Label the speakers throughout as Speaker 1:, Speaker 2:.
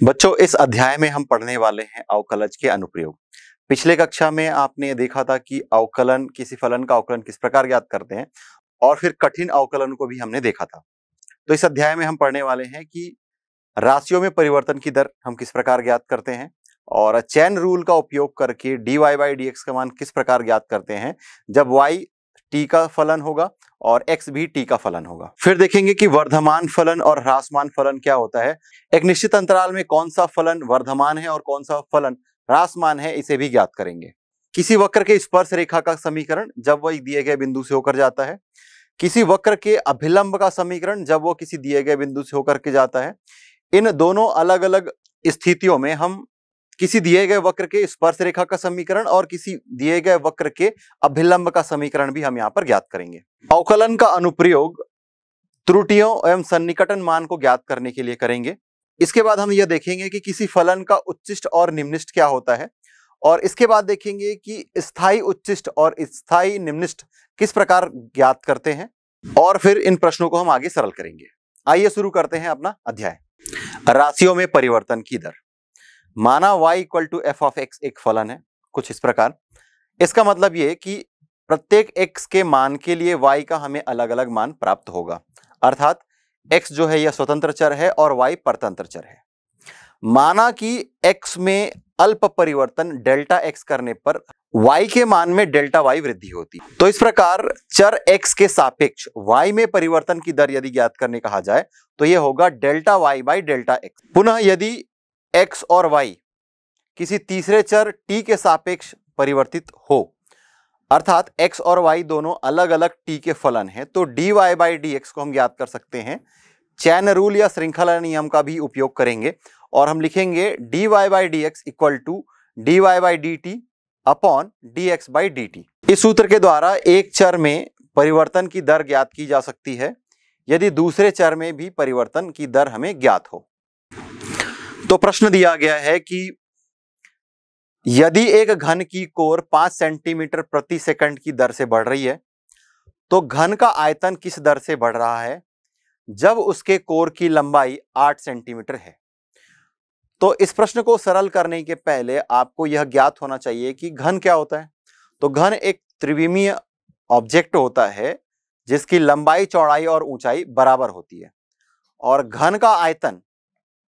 Speaker 1: बच्चों, इस अध्याय में हम पढ़ने वाले हैं अवकलज के अनुप्रयोग। पिछले कक्षा में आपने देखा था कि अवकलन, किसी फलन का अवकलन किस प्रकार ज्ञात करते हैं और फिर कठिन अवकलन को भी हमने देखा था। तो इस अध्याय में हम पढ़ने वाले हैं कि राशियों में परिवर्तन की दर हम किस प्रकार ज्ञात करते हैं और चैन रूल का उपयोग करके D Y by D X का मान किस प्रकार ज्ञात करते हैं। जब वाई टी का फलन होगा और एक्स भी टी का फलन होगा। फिर देखेंगे कि वर्धमान फलन और ह्रासमान फलन क्या होता है। एक निश्चित अंतराल में कौन सा फलन वर्धमान है और कौन सा फलन ह्रासमान है, इसे भी ज्ञात करेंगे। किसी वक्र के स्पर्श रेखा का समीकरण जब वह दिए गए बिंदु से होकर जाता है। किसी वक्र के अभिलंब का समीकरण जब वो किसी दिए गए बिंदु से होकर के जाता है। इन दोनों अलग अलग स्थितियों में हम किसी दिए गए वक्र के स्पर्श रेखा का समीकरण और किसी दिए गए वक्र के अभिलंब का समीकरण भी हम यहाँ पर ज्ञात करेंगे। अवकलन का अनुप्रयोग त्रुटियों एवं सन्निकटन मान को ज्ञात करने के लिए करेंगे। इसके बाद हम यह देखेंगे कि किसी फलन का उच्चिष्ट और निम्निष्ट क्या होता है और इसके बाद देखेंगे कि स्थायी उच्चिष्ट और स्थायी निम्निष्ट किस प्रकार ज्ञात करते हैं और फिर इन प्रश्नों को हम आगे सरल करेंगे। आइए शुरू करते हैं अपना अध्याय। राशियों में परिवर्तन की दर। माना y equal to F of X एक फलन है, कुछ इस प्रकार। इसका मतलब ये कि प्रत्येक x के मान के लिए y का हमें अलग अलग मान प्राप्त होगा। अर्थात x जो है यह स्वतंत्र चर है और y परतंत्र चर है। माना कि x में अल्प परिवर्तन डेल्टा एक्स करने पर y के मान में डेल्टा y वृद्धि होती। तो इस प्रकार चर x के सापेक्ष y में परिवर्तन की दर यदि ज्ञात करने कहा जाए तो यह होगा delta y by delta X पुनः यदि x और y किसी तीसरे चर t के सापेक्ष परिवर्तित हो। अर्थात x और y दोनों अलग अलग t के फलन हैं तो dy बाई डी को हम ज्ञात कर सकते हैं। चैन रूल या श्रृंखला नियम का भी उपयोग करेंगे और हम लिखेंगे dy by D X equal to D Y by D T upon D X by D T इस सूत्र के द्वारा एक चर में परिवर्तन की दर ज्ञात की जा सकती है, यदि दूसरे चर में भी परिवर्तन की दर हमें ज्ञात हो। तो प्रश्न दिया गया है कि यदि एक घन की कोर पाँच सेंटीमीटर प्रति सेकंड की दर से बढ़ रही है तो घन का आयतन किस दर से बढ़ रहा है? जब उसके कोर की लंबाई आठ सेंटीमीटर है। तो इस प्रश्न को सरल करने के पहले आपको यह ज्ञात होना चाहिए कि घन क्या होता है। तो घन एक त्रिविमीय ऑब्जेक्ट होता है, जिसकी लंबाई, चौड़ाई और ऊंचाई बराबर होती है। और घन का आयतन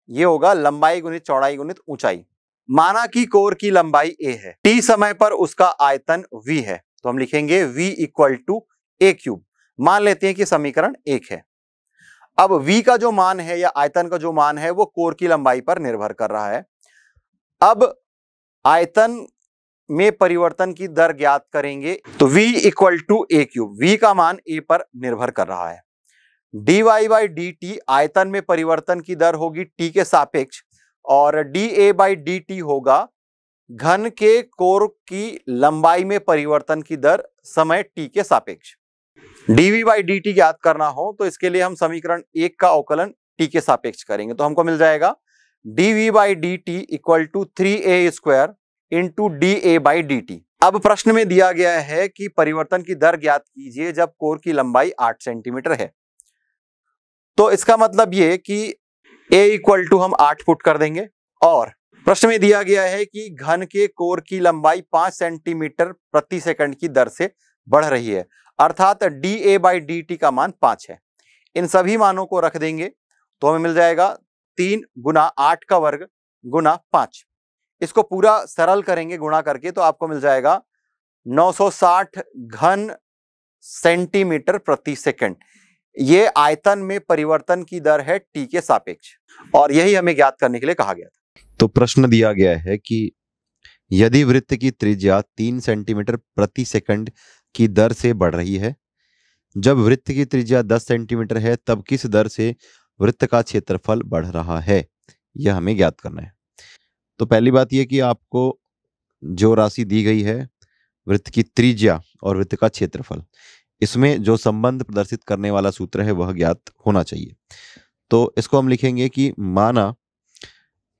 Speaker 1: ये होगा लंबाई गुणित चौड़ाई गुणित ऊंचाई। माना कि कोर की लंबाई ए है। टी समय पर उसका आयतन वी है। तो हम लिखेंगे v equal to A cube मान लेते हैं कि समीकरण एक है। अब v का जो मान है या आयतन का जो मान है, वो कोर की लंबाई पर निर्भर कर रहा है। अब आयतन में परिवर्तन की दर ज्ञात करेंगे तो v equal to A cube V का मान ए पर निर्भर कर रहा है। D Y by D T आयतन में परिवर्तन की दर होगी टी के सापेक्ष और D A by D T होगा घन के कोर की लंबाई में परिवर्तन की दर समय टी के सापेक्ष। डीवी बाई डी टी ज्ञात करना हो तो इसके लिए हम समीकरण एक का अवकलन टी के सापेक्ष करेंगे तो हमको मिल जाएगा D V by D T equal to three A square into D A by D T अब प्रश्न में दिया गया है कि परिवर्तन की दर ज्ञात कीजिए जब कोर की लंबाई आठ सेंटीमीटर है। तो इसका मतलब ये कि a इक्वल टू हम आठ फुट कर देंगे। और प्रश्न में दिया गया है कि घन के कोर की लंबाई पाँच सेंटीमीटर प्रति सेकंड की दर से बढ़ रही है। अर्थात D A by D T का मान पाँच है। इन सभी मानों को रख देंगे तो हमें मिल जाएगा तीन गुना आठ का वर्ग गुना पाँच। इसको पूरा सरल करेंगे गुणा करके तो आपको मिल जाएगा 960 घन सेंटीमीटर प्रति सेकंड ये आयतन में परिवर्तन की दर है टी के सापेक्ष। और यही हमें ज्ञात करने के लिए कहा गया था।
Speaker 2: तो प्रश्न दिया गया है कि यदि वृत्त की त्रिज्या तीन सेंटीमीटर प्रति सेकंड की दर से बढ़ रही है, जब वृत्त की त्रिज्या दस सेंटीमीटर है, तब किस दर से वृत्त का क्षेत्रफल बढ़ रहा है? यह हमें ज्ञात करना है। तो पहली बात यह कि आपको जो राशि दी गई है, वृत्त की त्रिज्या और वृत्त का क्षेत्रफल इसमें जो संबंध प्रदर्शित करने वाला सूत्र है, वह ज्ञात होना चाहिए। तो इसको हम लिखेंगे कि माना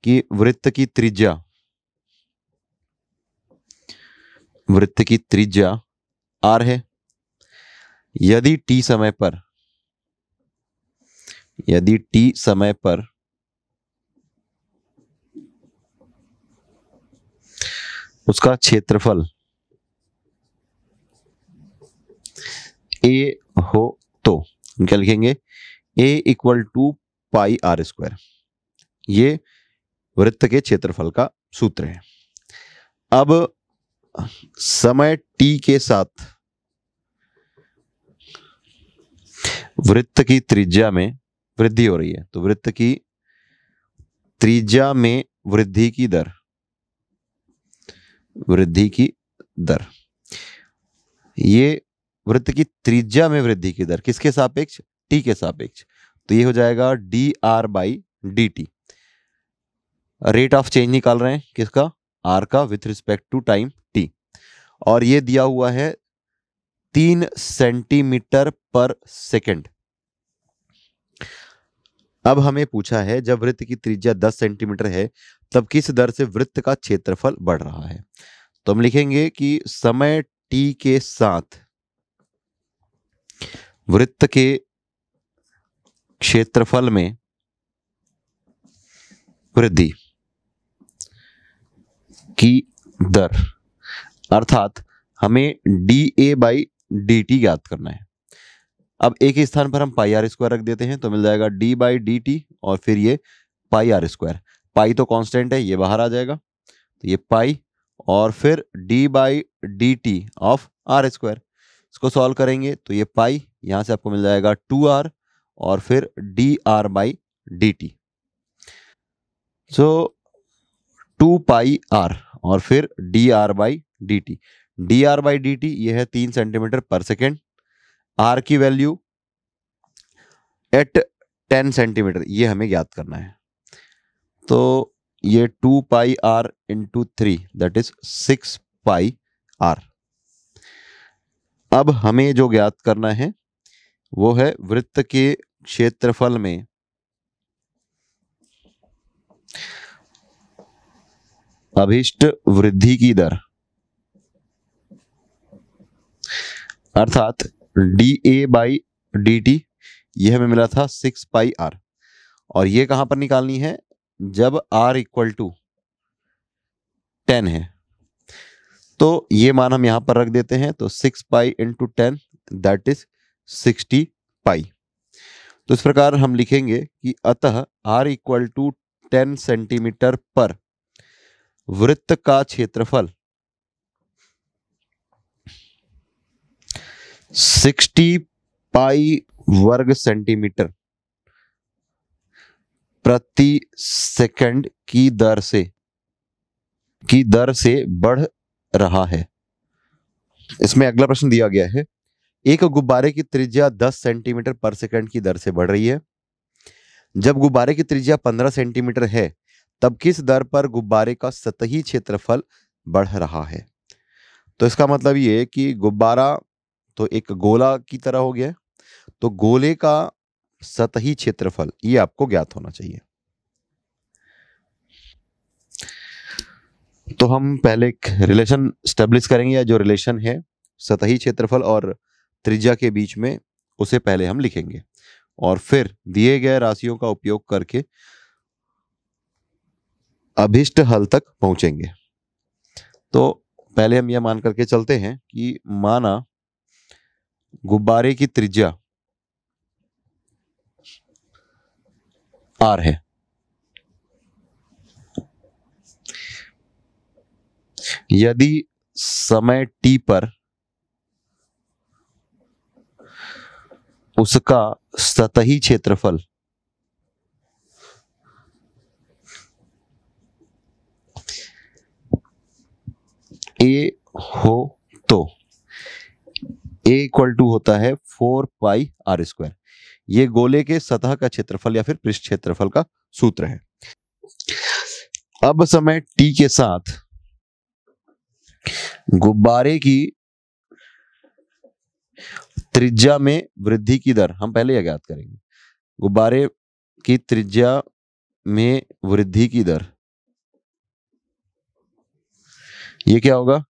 Speaker 2: कि वृत्त की त्रिज्या, वृत्त की त्रिज्या आर है। यदि टी समय पर, यदि टी समय पर उसका क्षेत्रफल ए हो तो हम क्या लिखेंगे? A equal to pi R square ये वृत्त के क्षेत्रफल का सूत्र है। अब समय टी के साथ वृत्त की त्रिज्या में वृद्धि हो रही है। तो वृत्त की त्रिज्या में वृद्धि की दर, वृद्धि की दर। ये वृत्त की त्रिज्या में वृद्धि की दर किसके सापेक्ष? टी के सापेक्ष। तो ये हो जाएगा D R by D T rate of change निकाल रहे हैं किसका? आर का with respect to time T और ये दिया हुआ है तीन सेंटीमीटर पर सेकेंड अब हमें पूछा है, जब वृत्त की त्रिज्या 10 सेंटीमीटर है, तब किस दर से वृत्त का क्षेत्रफल बढ़ रहा है? तो हम लिखेंगे कि समय टी के साथ वृत्त के क्षेत्रफल में वृद्धि की दर, अर्थात हमें D A by D T ज्ञात करना है। अब एक ही स्थान पर हम पाई आर स्क्वायर रख देते हैं तो मिल जाएगा डी बाई डी टी और फिर ये पाई आर स्क्वायर पाई तो कांस्टेंट है, ये बाहर आ जाएगा। तो ये पाई और फिर D by D T of R square इसको सॉल्व करेंगे तो ये पाई यहाँ से आपको मिल जाएगा टू आर और फिर D R by D T so two pi R और फिर D R by D T D R by D T ये है तीन सेंटीमीटर पर सेकेंड आर की वैल्यू एट टेन सेंटीमीटर ये हमें ज्ञात करना है। तो ये two pi R into three that is six pi R अब हमें जो ज्ञात करना है, वो है वृत्त के क्षेत्रफल में। अभिष्ट वृद्धि की दर। अर्थात D A by D T यह हमें मिला था सिक्स पाई आर। और ये कहाँ पर निकालनी है? जब आर इक्वल टू टेन है। तो ये मान हम यहाँ पर रख देते हैं तो six pi into ten that is sixty pi तो इस प्रकार हम लिखेंगे कि अतः R equal to ten centimetre पर वृत्त का क्षेत्रफल 60 पाई वर्ग सेंटीमीटर प्रति सेकंड की दर से, की दर से बढ़ रहा है। इसमें अगला प्रश्न दिया गया है। एक गुब्बारे की त्रिज्या 10 सेंटीमीटर पर सेकंड की दर से बढ़ रही है। जब गुब्बारे की त्रिज्या 15 सेंटीमीटर है, तब किस दर पर गुब्बारे का सतही क्षेत्रफल बढ़ रहा है? तो इसका मतलब ये कि गुब्बारा तो एक गोला की तरह हो गया तो गोले का सतही क्षेत्रफल, ये आपको ज्ञात होना चाहिए। तो हम पहले एक रिलेशन स्टेब्लिश करेंगे या जो रिलेशन है, सतही क्षेत्रफल और त्रिज्या के बीच में, उसे पहले हम लिखेंगे। और फिर दिए गए राशियों का उपयोग करके अभिष्ट हल तक पहुँचेंगे। तो पहले हम यह मान करके चलते हैं कि माना गुब्बारे की त्रिज्या आर है। यदि समय टी पर उसका सतही क्षेत्रफल ए हो तो ए इक्वल टू होता है फोर पाई आर स्क्वायर ये गोले के सतह का क्षेत्रफल या फिर पृष्ठ क्षेत्रफल का सूत्र है। अब समय टी के साथ गुब्बारे की त्रिज्या में वृद्धि की दर। हम पहले ज्ञात करेंगे। गुब्बारे की त्रिज्या में वृद्धि की दर। ये क्या होगा?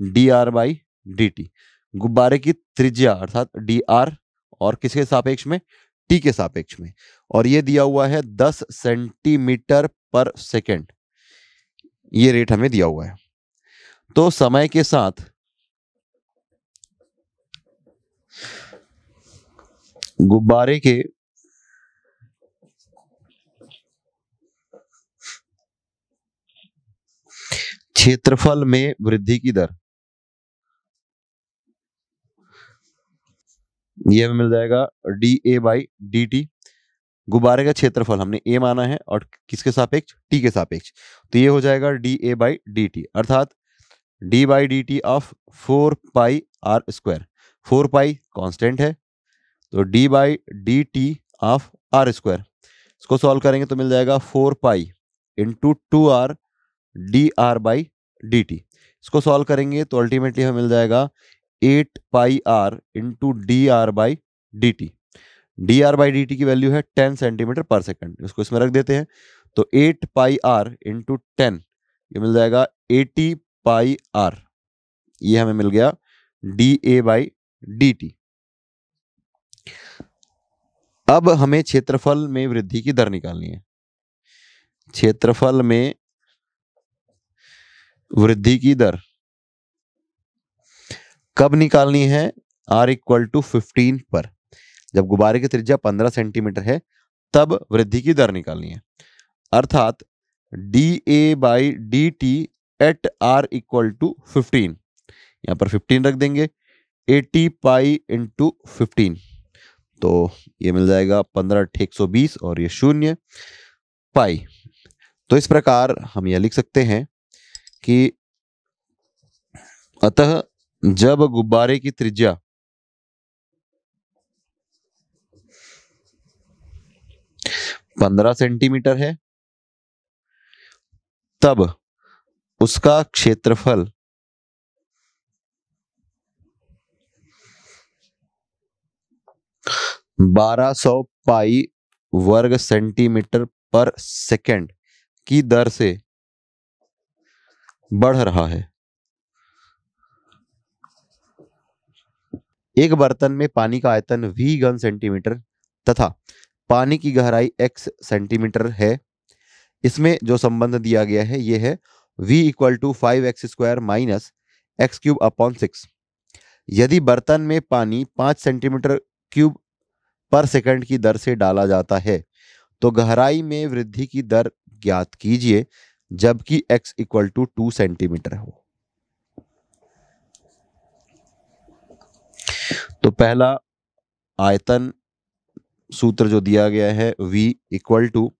Speaker 2: D R by D T गुब्बारे की त्रिज्या अर्थात डी आर और किसके सापेक्ष में? टी के सापेक्ष में। और ये दिया हुआ है 10 सेंटीमीटर पर सेकेंड। ये रेट हमें दिया हुआ है। तो समय के साथ गुब्बारे के क्षेत्रफल में वृद्धि की दर। ये हमें मिल जाएगा D A by D T गुब्बारे का क्षेत्रफल हमने ए माना है और किसके सापेक्ष? टी के सापेक्ष। तो ये हो जाएगा D A by D T अर्थात D by D T of four pi R square. Four pi constant है तो D by D T of R square. इसको सॉल्व करेंगे तो मिल जाएगा four pi into two R D R by D T. इसको solve करेंगे तो अल्टीमेटली हमें मिल जाएगा eight pi R into D R by D T. D R by D T की वैल्यू है टेन सेंटीमीटर पर सेकंड। इसको इसमें रख देते हैं तो eight pi R into ten, ये मिल जाएगा एटी पाई आर। ये हमें मिल गया D A by D T. अब हमें क्षेत्रफल में वृद्धि की दर निकालनी है। क्षेत्रफल में वृद्धि की दर कब निकालनी है? आर इक्वल टू फिफ्टीन पर। जब गुब्बारे की त्रिज्या पंद्रह सेंटीमीटर है, तब वृद्धि की दर निकालनी है। अर्थात D A by D T at R equal to fifteen यहाँ पर फिफ्टीन रख देंगे। एटी पाई इंटू फिफ्टीन तो ये मिल जाएगा पंद्रह एक सौ बीस और ये शून्य पाई तो इस प्रकार हम यह लिख सकते हैं कि अतः जब गुब्बारे की त्रिज्या पंद्रह सेंटीमीटर है, तब उसका क्षेत्रफल। बारह सौ पाई वर्ग सेंटीमीटर पर सेकंड की दर से बढ़ रहा है। एक बर्तन में पानी का आयतन वी घन सेंटीमीटर तथा पानी की गहराई एक्स सेंटीमीटर है। इसमें जो संबंध दिया गया है यह है v equal to five X square minus X cube upon six यदि बर्तन में पानी पाँच सेंटीमीटर क्यूब पर सेकंड की दर से डाला जाता है तो गहराई में वृद्धि की दर ज्ञात कीजिए, जबकि x equal to two centimetre हो। तो पहला आयतन सूत्र जो दिया गया है, v equal to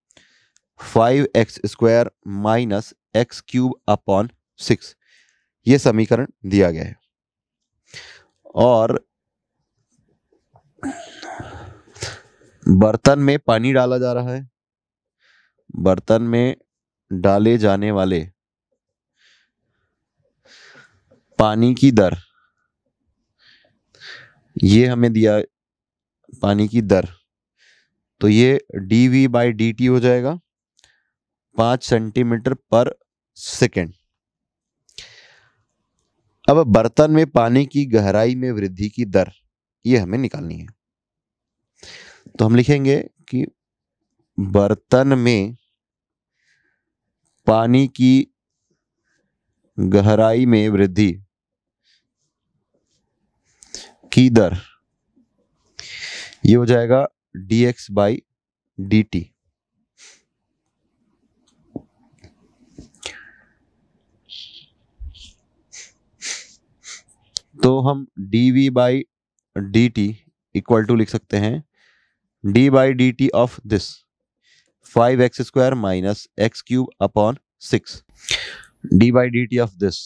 Speaker 2: five X square minus X cube upon six. ये समीकरण दिया गया है। और बर्तन में पानी डाला जा रहा है। बर्तन में डाले जाने वाले पानी की दर। ये हमें दिया पानी की दर। तो ये D V by D T हो जाएगा। पाँच सेंटीमीटर पर सेकेंड। अब बर्तन में पानी की गहराई में वृद्धि की दर, ये हमें निकालनी है। तो हम लिखेंगे कि बर्तन में पानी की गहराई में वृद्धि की दर, ये हो जाएगा D X by D T तो हम D V by D T equal to लिख सकते हैं। D by D T of this five X square minus X cube upon six D by D T of this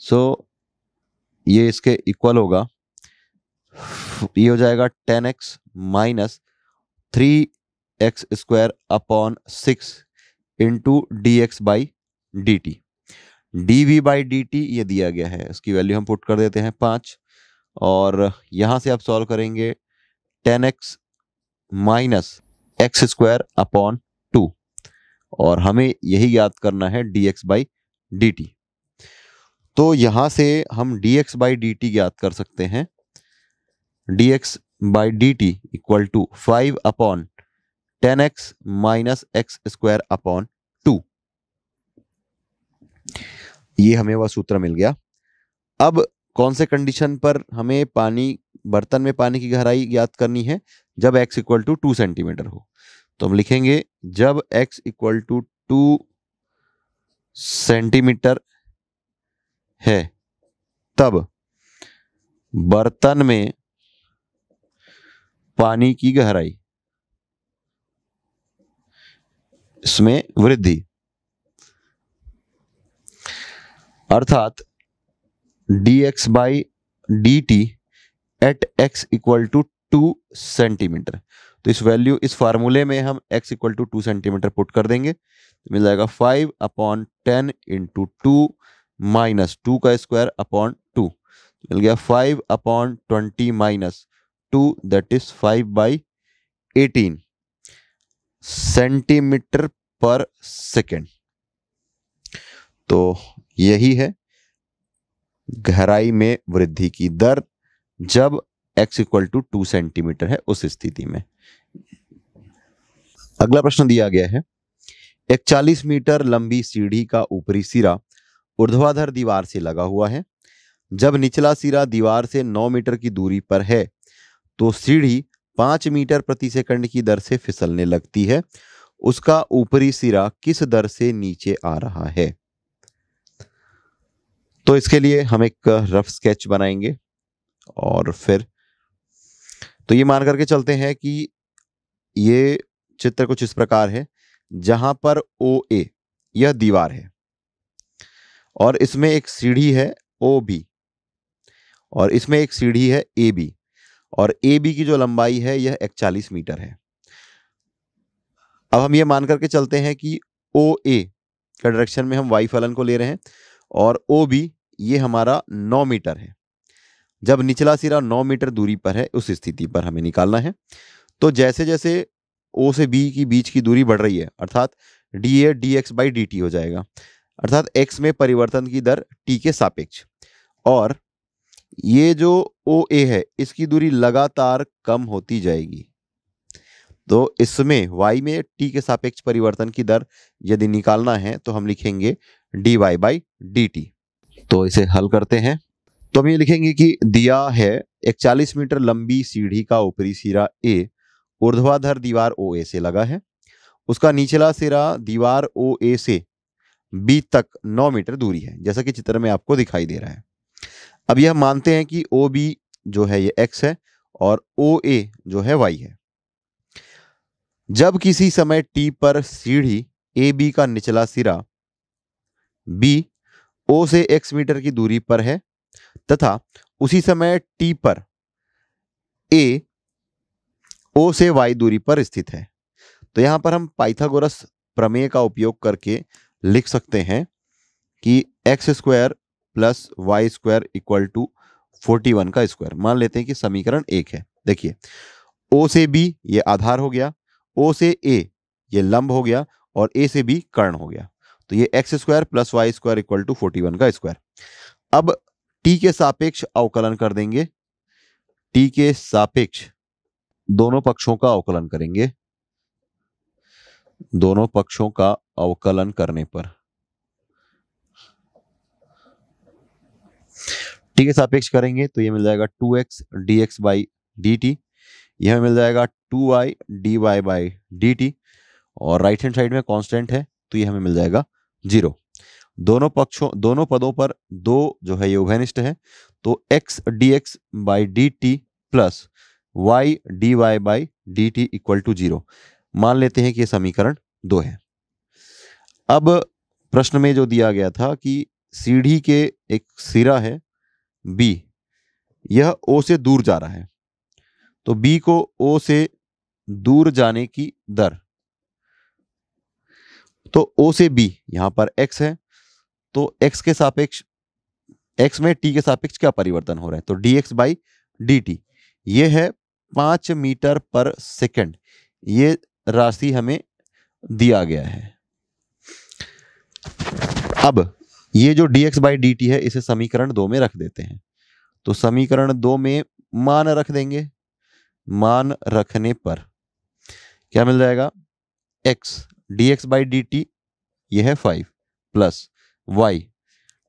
Speaker 2: so ये इसके equal होगा। ये हो जाएगा ten X minus three X square upon six into D X by D T D V by D T ये दिया गया है। इसकी वैल्यू हम पुट कर देते हैं पाँच। और यहाँ से आप सॉल्व करेंगे ten X minus X square upon two और हमें यही याद करना है D X by D T तो यहाँ से हम D X by D T याद कर सकते हैं। D X by D T equal to five upon ten X minus X square upon two ये हमें वह सूत्र मिल गया। अब कौन से कंडीशन पर हमें पानी, बर्तन में पानी की गहराई ज्ञात करनी है? जब x equal to two centimetre हो। तो हम लिखेंगे, जब x equal to two centimetre है, तब बर्तन में पानी की गहराई इसमें वृद्धि। अर्थात D X by D T at X equal to two centimetre तो इस वैल्यू इस फार्मूले में हम x equal to two centimetre put कर देंगे। तो मिल जाएगा five upon ten into two minus two का स्क्वायर अपॉन टू मिल गया five upon twenty minus two that is five by eighteen centimetre पर सेकेंड तो यही है। गहराई में वृद्धि की दर जब x equal to two centimetre है उस स्थिति में। अगला प्रश्न दिया गया है। एक 40 मीटर लंबी सीढ़ी का ऊपरी सिरा ऊर्ध्वाधर दीवार से लगा हुआ है। जब निचला सिरा दीवार से 9 मीटर की दूरी पर है तो सीढ़ी 5 मीटर प्रति सेकंड की दर से फिसलने लगती है। उसका ऊपरी सिरा किस दर से नीचे आ रहा है? तो इसके लिए हम एक रफ स्केच बनाएँगे और फिर तो ये मान करके चलते हैं कि ये चित्र कुछ इस प्रकार है, जहाँ पर ओ ए यह दीवार है और इसमें एक सीढ़ी है ओ बी और इसमें एक सीढ़ी है ए बी और ए बी की जो लंबाई है, यह इकचालीस मीटर है। अब हम ये मान करके चलते हैं कि ओ ए का डायरेक्शन में हम वाई फलन को ले रहे हैं। और ओ बी ये हमारा नौ मीटर है। जब निचला सिरा नौ मीटर दूरी पर है, उस स्थिति पर हमें निकालना है। तो जैसे जैसे ओ से बी की बीच की दूरी बढ़ रही है, अर्थात D A D X by D T हो जाएगा, अर्थात एक्स में परिवर्तन की दर टी के सापेक्ष। और ये जो ओ ए है, इसकी दूरी लगातार कम होती जाएगी। तो इसमें वाई में टी के सापेक्ष परिवर्तन की दर यदि निकालना है तो हम लिखेंगे D Y by D T तो इसे हल करते हैं। तो हम ये लिखेंगे कि दिया है एक 40 मीटर लंबी सीढ़ी का ऊपरी सिरा ए ऊर्ध्वाधर दीवार ओ ए से लगा है। उसका निचला सिरा दीवार ओ ए से बी तक 9 मीटर दूरी है, जैसा कि चित्र में आपको दिखाई दे रहा है। अब यह मानते हैं कि ओ बी जो है ये एक्स है और ओ ए जो है वाई है। जब किसी समय टी पर सीढ़ी ए बी का निचला सिरा बी, ओ से एक्स मीटर की दूरी पर है तथा उसी समय टी पर ए, ओ से वाई दूरी पर स्थित है। तो यहाँ पर हम पाइथागोरस प्रमेय का उपयोग करके लिख सकते हैं कि X square plus Y square equal to forty one का स्क्वायर। मान लेते हैं कि समीकरण एक है। देखिए, ओ से बी ये आधार हो गया, ओ से ए ये लंब हो गया और ए से बी कर्ण हो गया। तो ये X square plus Y square equal to forty one का स्क्वायर अब टी के सापेक्ष अवकलन कर देंगे। टी के सापेक्ष दोनों पक्षों का अवकलन करेंगे। दोनों पक्षों का अवकलन करने पर। टी के सापेक्ष करेंगे तो ये मिल जाएगा two X D X by D T यह मिल जाएगा two Y D Y by D T और राइट हैंड साइड में कांस्टेंट है। तो ये हमें मिल जाएगा ज़ीरो। दोनों पक्षों, दोनों पदों पर दो जो है ये उभयनिष्ठ है तो x D X by D T plus Y D Y by D T equal to zero मान लेते हैं कि ये समीकरण दो है। अब प्रश्न में जो दिया गया था कि सीढ़ी के एक सिरा है बी यह ओ से दूर जा रहा है तो बी को ओ से दूर जाने की दर तो ओ से बी यहाँ पर एक्स है तो एक्स के सापेक्ष एक्स में टी के सापेक्ष क्या परिवर्तन हो रहा है? तो D X by D T ये है पाँच मीटर पर सेकंड। ये राशि हमें दिया गया है। अब ये जो D X by D T है, इसे समीकरण दो में रख देते हैं। तो समीकरण दो में मान रख देंगे। मान रखने पर क्या मिल जाएगा? X D X by D T यह है five plus Y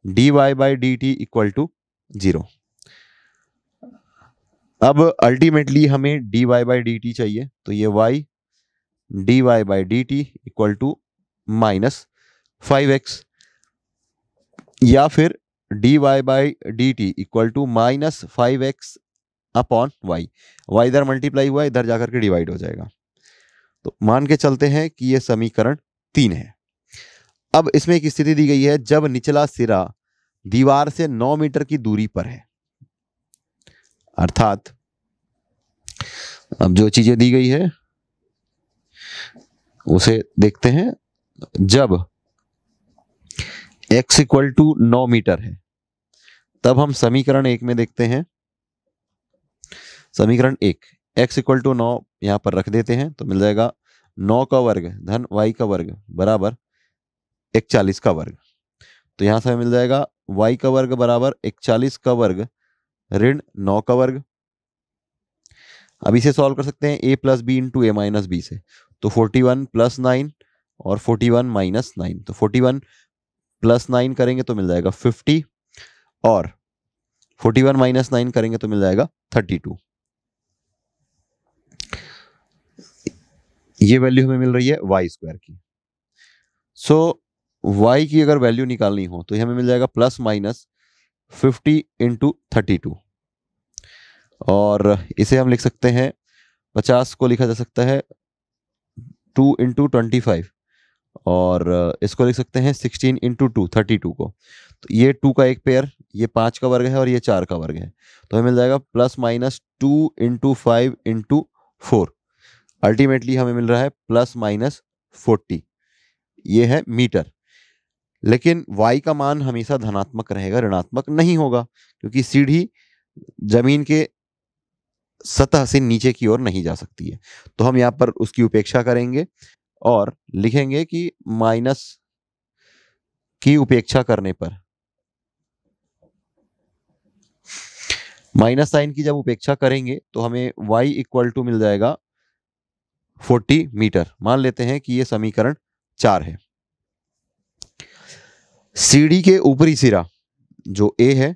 Speaker 2: D Y by D T equal to zero अब अल्टीमेटली हमें D Y by D T चाहिए तो ये Y D Y by D T equal to minus five X या फिर D Y by D T equal to minus five X upon Y Y इधर multiply हुआ इधर जाकर के डिवाइड हो जाएगा। तो मान के चलते हैं कि ये समीकरण तीन है। अब इसमें एक स्थिति दी गई है, जब निचला सिरा दीवार से नौ मीटर की दूरी पर है। अर्थात, अब जो चीज़ें दी गई है, उसे देखते हैं, जब x इक्वल टू नौ मीटर है, तब हम समीकरण एक में देखते हैं। समीकरण एक x इक्वल टू नौ यहाँ पर रख देते हैं तो मिल जाएगा नौ का वर्ग धन वाई का वर्ग बराबर इकचालीस का वर्ग। तो यहाँ से मिल जाएगा वाई का वर्ग बराबर इकचालीस का वर्ग ऋण नौ का वर्ग। अब इसे सॉल्व कर सकते हैं A plus B into A minus B से। तो फोर्टी वन प्लस नाइन और फोर्टी वन माइनस नाइन तो फोर्टी वन प्लस नाइन करेंगे तो मिल जाएगा फिफ्टी और फोर्टी वन माइनस नाइन करेंगे तो मिल जाएगा थर्टी टू ये वैल्यू हमें मिल रही है वाई स्क्वायर की। सो so, वाई की अगर वैल्यू निकालनी हो तो हमें मिल जाएगा plus minus fifty into thirty two और इसे हम लिख सकते हैं पचास को लिखा जा सकता है टू इंटू ट्वेंटी फाइव और इसको लिख सकते हैं sixteen into two thirty two को। तो ये टू का एक पेयर ये पाँच का वर्ग है और ये चार का वर्ग है। तो हमें मिल जाएगा plus minus two into five into four ultimately हमें मिल रहा है प्लस माइनस फोर्टी ये है मीटर लेकिन y का मान हमेशा धनात्मक रहेगा, ऋणात्मक नहीं होगा, क्योंकि सीढ़ी ज़मीन के सतह से नीचे की ओर नहीं जा सकती है। तो हम यहाँ पर उसकी उपेक्षा करेंगे और लिखेंगे कि माइनस की उपेक्षा करने पर माइनस साइन की जब उपेक्षा करेंगे तो हमें y इक्वल टू मिल जाएगा 40 मीटर। मान लेते हैं कि यह समीकरण चार है। सीढ़ी के ऊपरी सिरा जो ए है,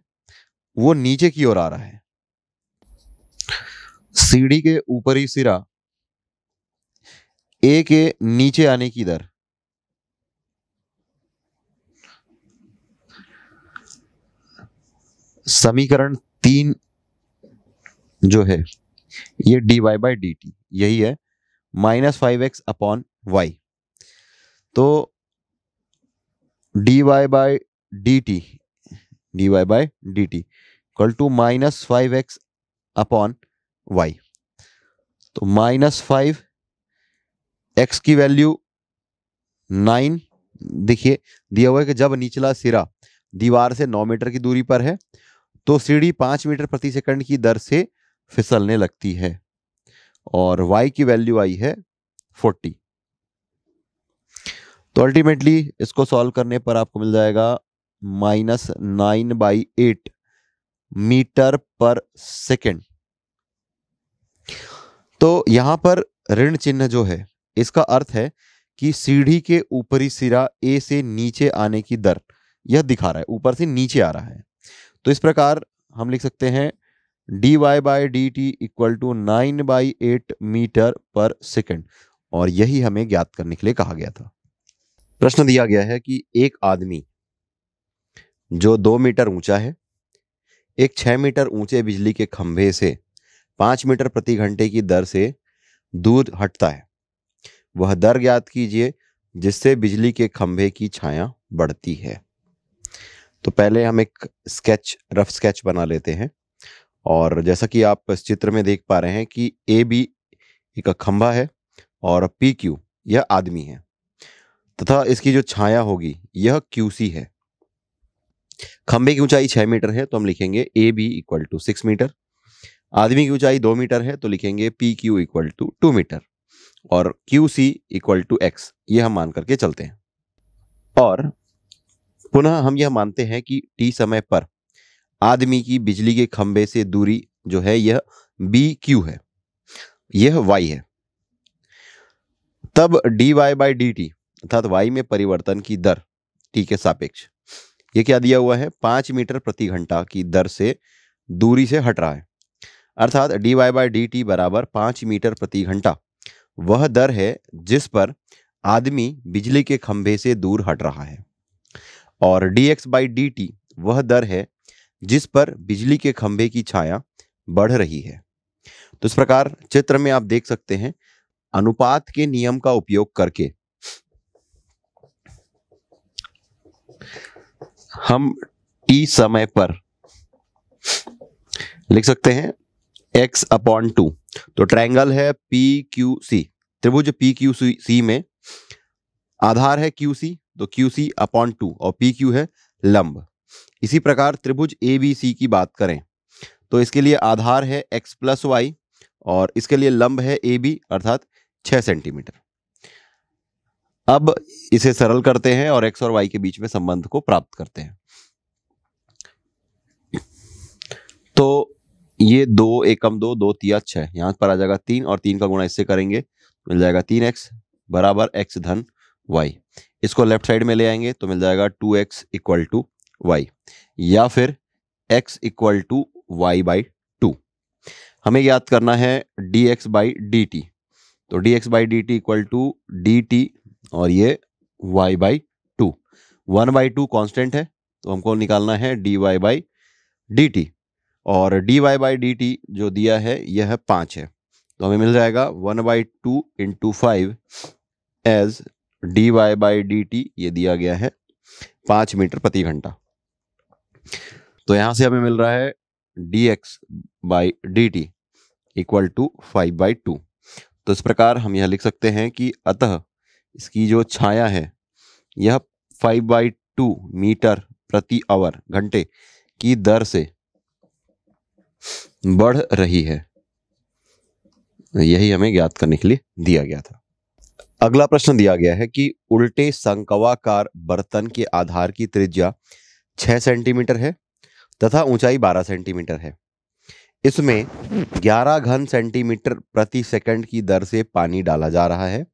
Speaker 2: वो नीचे की ओर आ रहा है। सीढ़ी के ऊपरी सिरा ए के नीचे आने की दर। समीकरण तीन जो है, ये D Y by D T यही है। Minus five X upon Y तो D Y by D T D Y by D T equal to minus five X upon Y तो माइनस फाइव एक्स की वैल्यू नाइन देखिए, दिया हुआ है कि जब निचला सिरा दीवार से नौ मीटर की दूरी पर है तो सीढ़ी पाँच मीटर प्रति सेकंड की दर से फिसलने लगती है। और y की वैल्यू आई है फोर्टी तो अल्टीमेटली इसको सॉल्व करने पर आपको मिल जाएगा minus nine by eight metre पर सेकेंड तो यहाँ पर ऋण चिन्ह जो है, इसका अर्थ है कि सीढ़ी के ऊपरी सिरा ए से नीचे आने की दर यह दिखा रहा है, ऊपर से नीचे आ रहा है। तो इस प्रकार हम लिख सकते हैं D Y by D T equal to nine by eight metre पर सेकेंड और यही हमें ज्ञात करने के लिए कहा गया था। प्रश्न दिया गया है कि एक आदमी जो दो मीटर ऊँचा है, एक छह मीटर ऊँचे बिजली के खंभे से पाँच मीटर प्रति घंटे की दर से दूर हटता है, वह दर ज्ञात कीजिए जिससे बिजली के खंभे की छाया बढ़ती है। तो पहले हम एक स्केच रफ स्केच बना लेते हैं। और जैसा कि आप इस चित्र में देख पा रहे हैं कि ए बी एक खंभा है और पी क्यू यह आदमी है। तथा इसकी जो छाया होगी, यह क्यू सी है। खंभे की ऊंचाई छह मीटर है तो हम लिखेंगे A B equal to six metre आदमी की ऊंचाई दो मीटर है तो लिखेंगे P Q equal to two metre और Q C equal to X ये हम मान करके चलते हैं। और पुनः हम यह मानते हैं कि टी समय पर आदमी की बिजली के खंभे से दूरी जो है, यह बी क्यू है। यह वाई है। तब D Y by D T अर्थात वाई में परिवर्तन की दर टी के सापेक्ष। ये क्या दिया हुआ है? पाँच मीटर प्रति घंटा की दर से दूरी से हट रहा है। अर्थात D Y by D T बराबर पाँच मीटर प्रति घंटा। वह दर है जिस पर आदमी बिजली के खंभे से दूर हट रहा है। और D X by D T वह दर है जिस पर बिजली के खंभे की छाया बढ़ रही है। तो इस प्रकार चित्र में आप देख सकते हैं, अनुपात के नियम का उपयोग करके। हम टी समय पर लिख सकते हैं x अपॉन टू तो ट्रायंगल है पी क्यू सी त्रिभुज पी क्यू सी में आधार है क्यू सी तो क्यू सी अपॉन टू और पी क्यू है लंब। इसी प्रकार त्रिभुज ए बी सी की बात करें तो इसके लिए आधार है x प्लस वाई और इसके लिए लंब है ए बी अर्थात छह सेंटीमीटर अब इसे सरल करते हैं और x और y के बीच में संबंध को प्राप्त करते हैं। तो ये दो एकम दो दो तिया छह, यहाँ पर आ जाएगा तीन और तीन का गुणा इससे करेंगे मिल जाएगा तीन एक्स बराबर एक्स धन वाई इसको लेफ़्ट साइड में ले आएँगे तो मिल जाएगा two X equal to Y या फिर X equal to Y by two हमें याद करना है D X by D T तो D X by D T equal to D T और ये Y by two one by two constant है तो हमको निकालना है D Y by D T और D Y by D T जो दिया है, यह है पाँच है। तो हमें मिल जाएगा one by two into five as D Y by D T ये दिया गया है पाँच मीटर प्रति घंटा। तो यहाँ से हमें मिल रहा है D X by D T equal to five by two तो इस प्रकार हम यह लिख सकते हैं कि अतः इसकी जो छाया है, यह फाइव बाई टू मीटर प्रति आवर घंटे की दर से बढ़ रही है। यही हमें ज्ञात करने के लिए दिया गया था। अगला प्रश्न दिया गया है कि उल्टे संकवाकार बर्तन के आधार की त्रिज्या छह सेंटीमीटर है तथा ऊंचाई बारह सेंटीमीटर है। इसमें ग्यारह घन सेंटीमीटर प्रति सेकंड की दर से पानी डाला जा रहा है।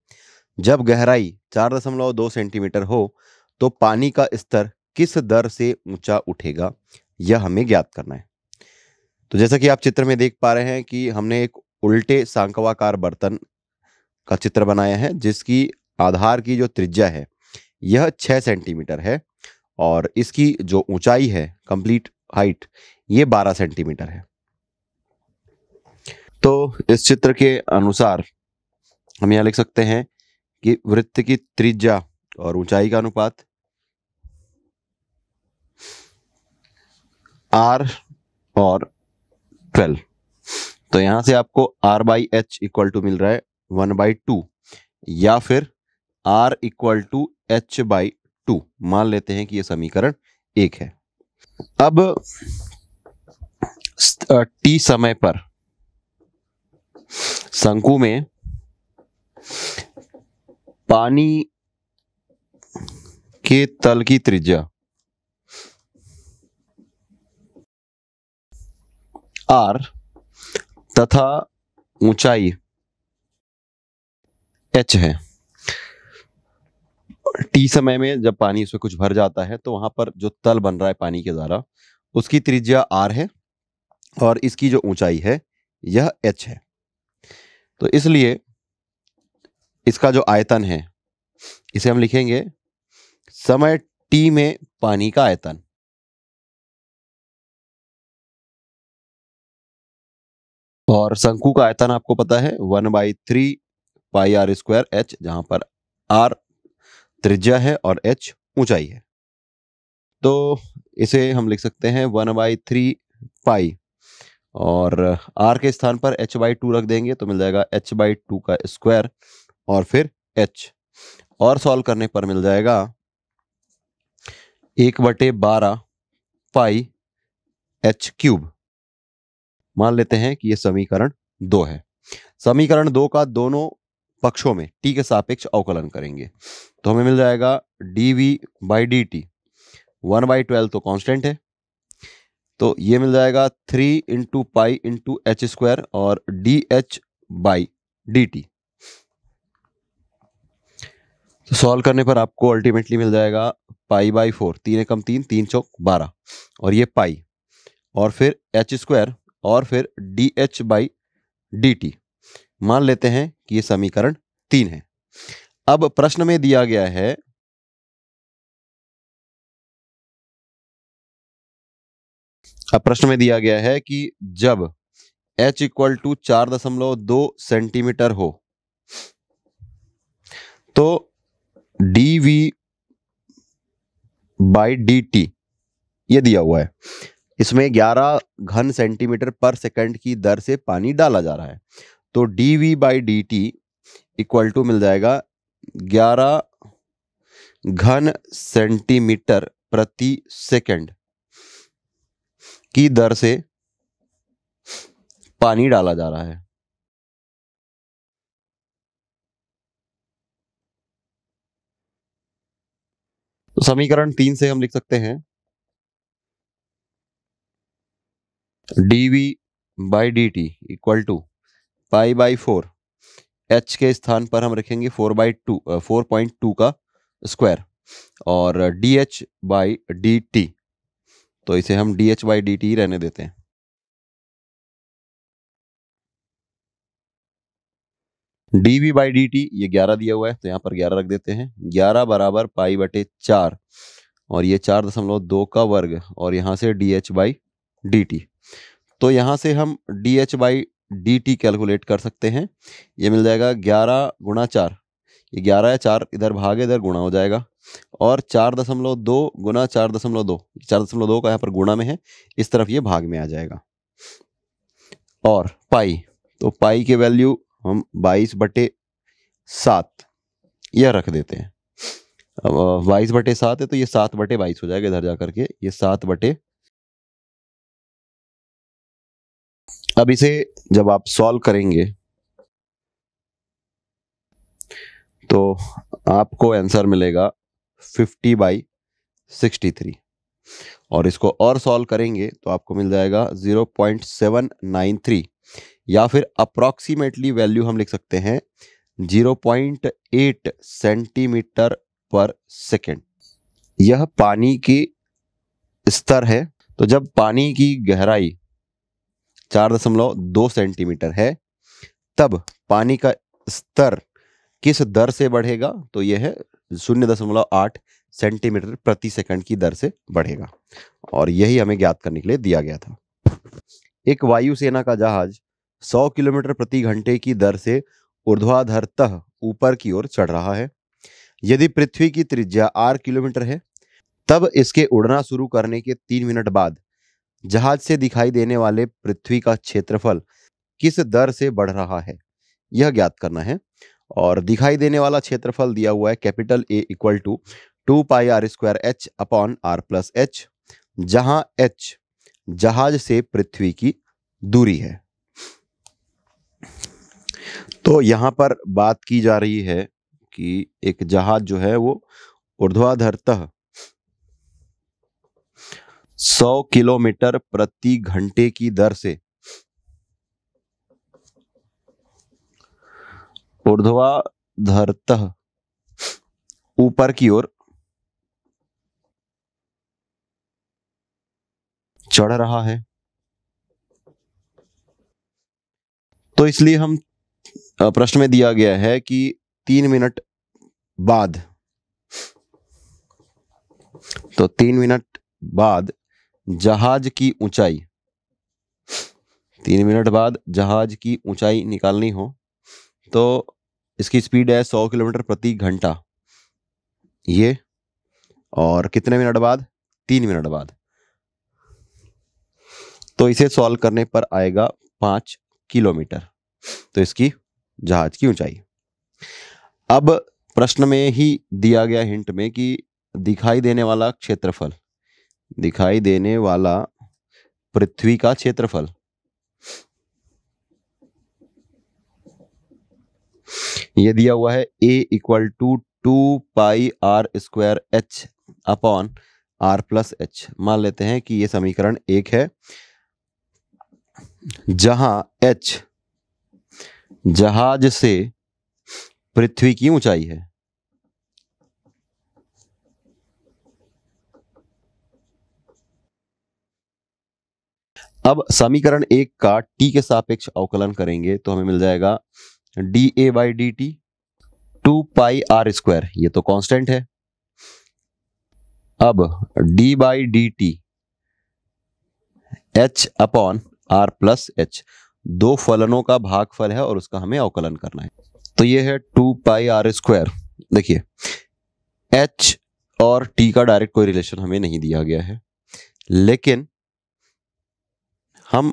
Speaker 2: जब गहराई चार दशमलव दो सेंटीमीटर हो तो पानी का स्तर किस दर से ऊँचा उठेगा, यह हमें ज्ञात करना है। तो जैसा कि आप चित्र में देख पा रहे हैं कि हमने एक उल्टे सांकवाकार बर्तन का चित्र बनाया है, जिसकी आधार की जो त्रिज्या है, यह छह सेंटीमीटर है। और इसकी जो ऊंचाई है कंप्लीट हाइट ये बारह सेंटीमीटर है। तो इस चित्र के अनुसार हम यहाँ लिख सकते हैं कि वृत्त की त्रिज्या और ऊंचाई का अनुपात आर और ट्वेल्व तो यहाँ से आपको R by H equal to मिल रहा है वन बाई टू या फिर R equal to H by two, मान लेते हैं कि यह समीकरण एक है। अब टी समय पर शंकु में पानी के तल की त्रिज्या आर तथा ऊंचाई एच है। टी समय में जब पानी उसमें कुछ भर जाता है तो वहाँ पर जो तल बन रहा है पानी के द्वारा, उसकी त्रिज्या आर है और इसकी जो ऊंचाई है, यह एच है। तो इसलिए इसका जो आयतन है, इसे हम लिखेंगे समय टी में पानी का आयतन। और शंकु का आयतन आपको पता है, one by three pi R square H, जहाँ पर आर त्रिज्या है और एच ऊंचाई है। तो इसे हम लिख सकते हैं वन बाई थ्री पाई और आर के स्थान पर एच बाई टू रख देंगे तो मिल जाएगा एच बाई टू का स्क्वायर और फिर एच और सॉल्व करने पर मिल जाएगा एक बटे बारह पाई एच क्यूब। मान लेते हैं कि यह समीकरण दो है। समीकरण दो का दोनों पक्षों में, टी के सापेक्ष अवकलन करेंगे। तो हमें मिल जाएगा D V by D T one by twelve तो कांस्टेंट है। तो ये मिल जाएगा three into pi into H square और D H by D T तो सॉल्व करने पर आपको अल्टीमेटली मिल जाएगा पाई बाई फोर तीन एकम तीन तीन चौक बारह। और ये पाई और फिर एच स्क्वायर और फिर D H by D T मान लेते हैं कि ये समीकरण तीन है। अब प्रश्न में दिया गया है, अब प्रश्न में दिया गया है कि जब h इक्वल टू चार दशमलव दो सेंटीमीटर हो तो D V by D T ये दिया हुआ है। इसमें 11 घन सेंटीमीटर पर सेकंड की दर से पानी डाला जा रहा है। तो D V by D T equal to मिल जाएगा 11 घन सेंटीमीटर प्रति सेकंड की दर से पानी डाला जा रहा है। तो समीकरण तीन से हम लिख सकते हैं। D v by d t equal to pi by four. H के स्थान पर हम रखेंगे four by two four point two का स्क्वायर और d h by d t तो इसे हम d h by d t रहने देते हैं। D v by d t ये ग्यारह दिया हुआ है तो यहाँ पर ग्यारह रख देते हैं। ग्यारह बराबर पाई बटे चार और ये चार दशमलव दो का वर्ग और यहाँ से d h by d t तो यहाँ से हम d h by d t calculate कर सकते हैं। ये मिल जाएगा ग्यारह गुणा चार। ये ग्यारह या चार, इधर भाग इधर गुणा हो जाएगा। और चार दशमलव दो गुना चार दशमलव दो। चार दशमलव दो का यहाँ पर गुणा में है, इस तरफ़ ये भाग में आ जाएगा। और पाई तो पाई के वैल्यू हम बाईस बटे सात, यह रख देते हैं। अब बाईस बटे सात है तो ये सात बटे बाईस हो जाएगा इधर जाकर के। ये सात बटे अब इसे जब आप सॉल्व करेंगे तो आपको आंसर मिलेगा फिफ्टी बाई सिक्सटी थ्री और इसको और सॉल्व करेंगे तो आपको मिल जाएगा zero point seven nine three या फिर अप्रॉक्सीमेटली वैल्यू हम लिख सकते हैं zero point eight centimetre per second यह पानी की स्तर है तो जब पानी की गहराई चार दशमलव दो सेंटीमीटर है। तब पानी का स्तर किस दर से बढ़ेगा? तो यह है शून्य दशमलव आठ सेंटीमीटर प्रति सेकंड की दर से बढ़ेगा। और यही हमें ज्ञात करने के लिए दिया गया था। एक वायुसेना का जहाज़ 100 किलोमीटर प्रति घंटे की दर से ऊर्ध्वाधरतः ऊपर की ओर चढ़ रहा है। यदि पृथ्वी की त्रिज्या आर किलोमीटर है, तब इसके उड़ना शुरू करने के तीन मिनट बाद जहाज़ से दिखाई देने वाले पृथ्वी का क्षेत्रफल किस दर से बढ़ रहा है? यह ज्ञात करना है। और दिखाई देने वाला क्षेत्रफल दिया हुआ है capital A equal to two pi r square h upon r plus h, जहाँ एच जहाज़ से पृथ्वी की दूरी है। तो यहाँ पर बात की जा रही है कि एक जहाज़ जो है वो ऊर्ध्वाधरतः 100 किलोमीटर प्रति घंटे की दर से। ऊर्ध्वाधरतः ऊपर की ओर चढ़ रहा है। तो इसलिए हम प्रश्न में दिया गया है कि तीन मिनट बाद तो तीन मिनट बाद जहाज़ की ऊंचाई। तीन मिनट बाद जहाज़ की ऊंचाई निकालनी हो तो इसकी स्पीड है सौ किलोमीटर प्रति घंटा। ये, और कितने मिनट बाद? तीन मिनट बाद। तो इसे सॉल्व करने पर आएगा पाँच किलोमीटर तो इसकी जहाज़ की ऊंचाई। अब प्रश्न में ही दिया गया हिंट में कि दिखाई देने वाला क्षेत्रफल दिखाई देने वाला पृथ्वी का क्षेत्रफल। ये दिया हुआ है a equal to two pi r square h upon r plus h मान लेते हैं कि ये समीकरण एक है। जहाँ एच जहाज़ से पृथ्वी की ऊंचाई है। अब समीकरण एक का टी के सापेक्ष अवकलन करेंगे तो हमें मिल जाएगा d a by d t two pi r square. ये तो कांस्टेंट है। अब d by d t h upon r plus h दो फलनों का भागफल है और उसका हमें अवकलन करना है। तो ये है टू पाई आर स्क्वायर। देखिए, एच और टी का डायरेक्ट कोई रिलेशन हमें नहीं दिया गया है, लेकिन हम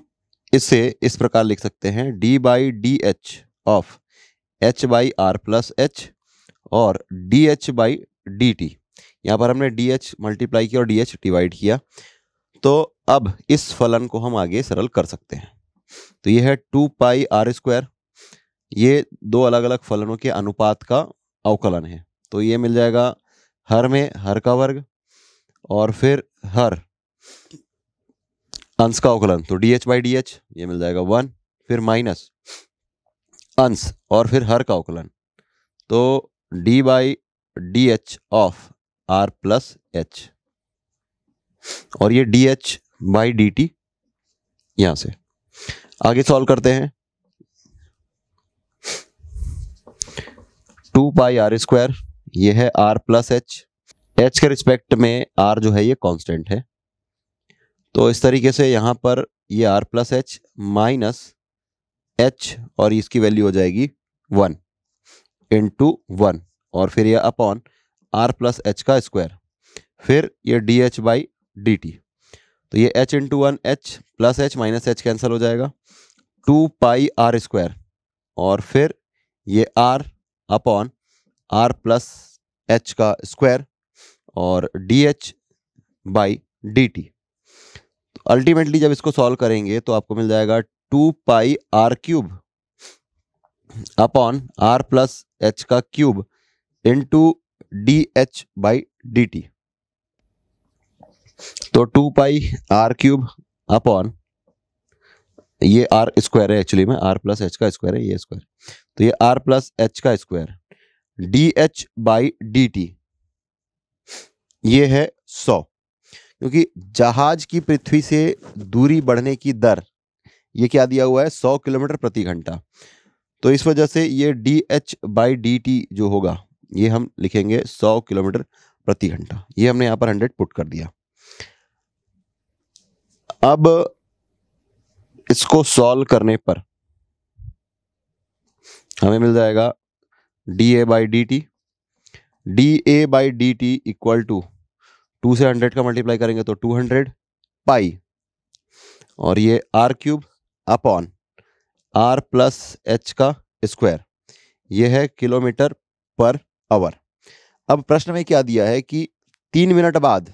Speaker 2: इसे इस प्रकार लिख सकते हैं d by d h of h by r plus h और d h by d t यहाँ पर हमने डी एच मल्टीप्लाई किया और डी एच डिवाइड किया। तो अब इस फलन को हम आगे सरल कर सकते हैं। तो ये है टू पाई आर स्क्वायर ये दो अलग अलग फलनों के अनुपात का अवकलन है। तो ये मिल जाएगा हर में हर का वर्ग और फिर हर। अंश का अवकलन तो d h by d h ये मिल जाएगा वन फिर माइनस अंश, और फिर हर का अवकलन। तो d by d h of r plus h और ये d h by d t यहाँ से। आगे सॉल्व करते हैं। टू पाई आर स्क्वायर ये है आर प्लस एच एच के रिस्पेक्ट में आर जो है, ये कांस्टेंट है। तो इस तरीके से यहाँ पर ये r plus h minus h और इसकी वैल्यू हो जाएगी वन इंटू वन और फिर ये अपॉन आर प्लस एच का स्क्वायर फिर ये d h by d t तो ये h into one h plus h minus h cancel हो जाएगा टू पाई आर स्क्वायर और फिर ये r upon r plus h का स्क्वायर और d h by d t ultimately जब इसको सॉल्व करेंगे तो आपको मिल जाएगा two pi r cube upon r plus h का cube into d h by d t तो two pi r cube upon ये आर स्क्वायर है एक्चुअली में आर प्लस एच का स्क्वायर है, ये स्क्वायर तो ये आर प्लस एच का square d h by d t ये है सौ. क्योंकि जहाज़ की पृथ्वी से दूरी बढ़ने की दर, ये क्या दिया हुआ है? सौ किलोमीटर प्रति घंटा। तो इस वजह से ये d h by d t जो होगा, ये हम लिखेंगे सौ किलोमीटर प्रति घंटा। ये हमने यहाँ पर हंड्रेड पुट कर दिया। अब इसको सॉल्व करने पर हमें मिल जाएगा d a by d t d a by d t equal to two से हंड्रेड का मल्टीप्लाई करेंगे तो टू हंड्रेड पाई। और ये r cube upon r plus h का स्क्वायर। ये है किलोमीटर पर आवर। अब प्रश्न में क्या दिया है कि तीन मिनट बाद,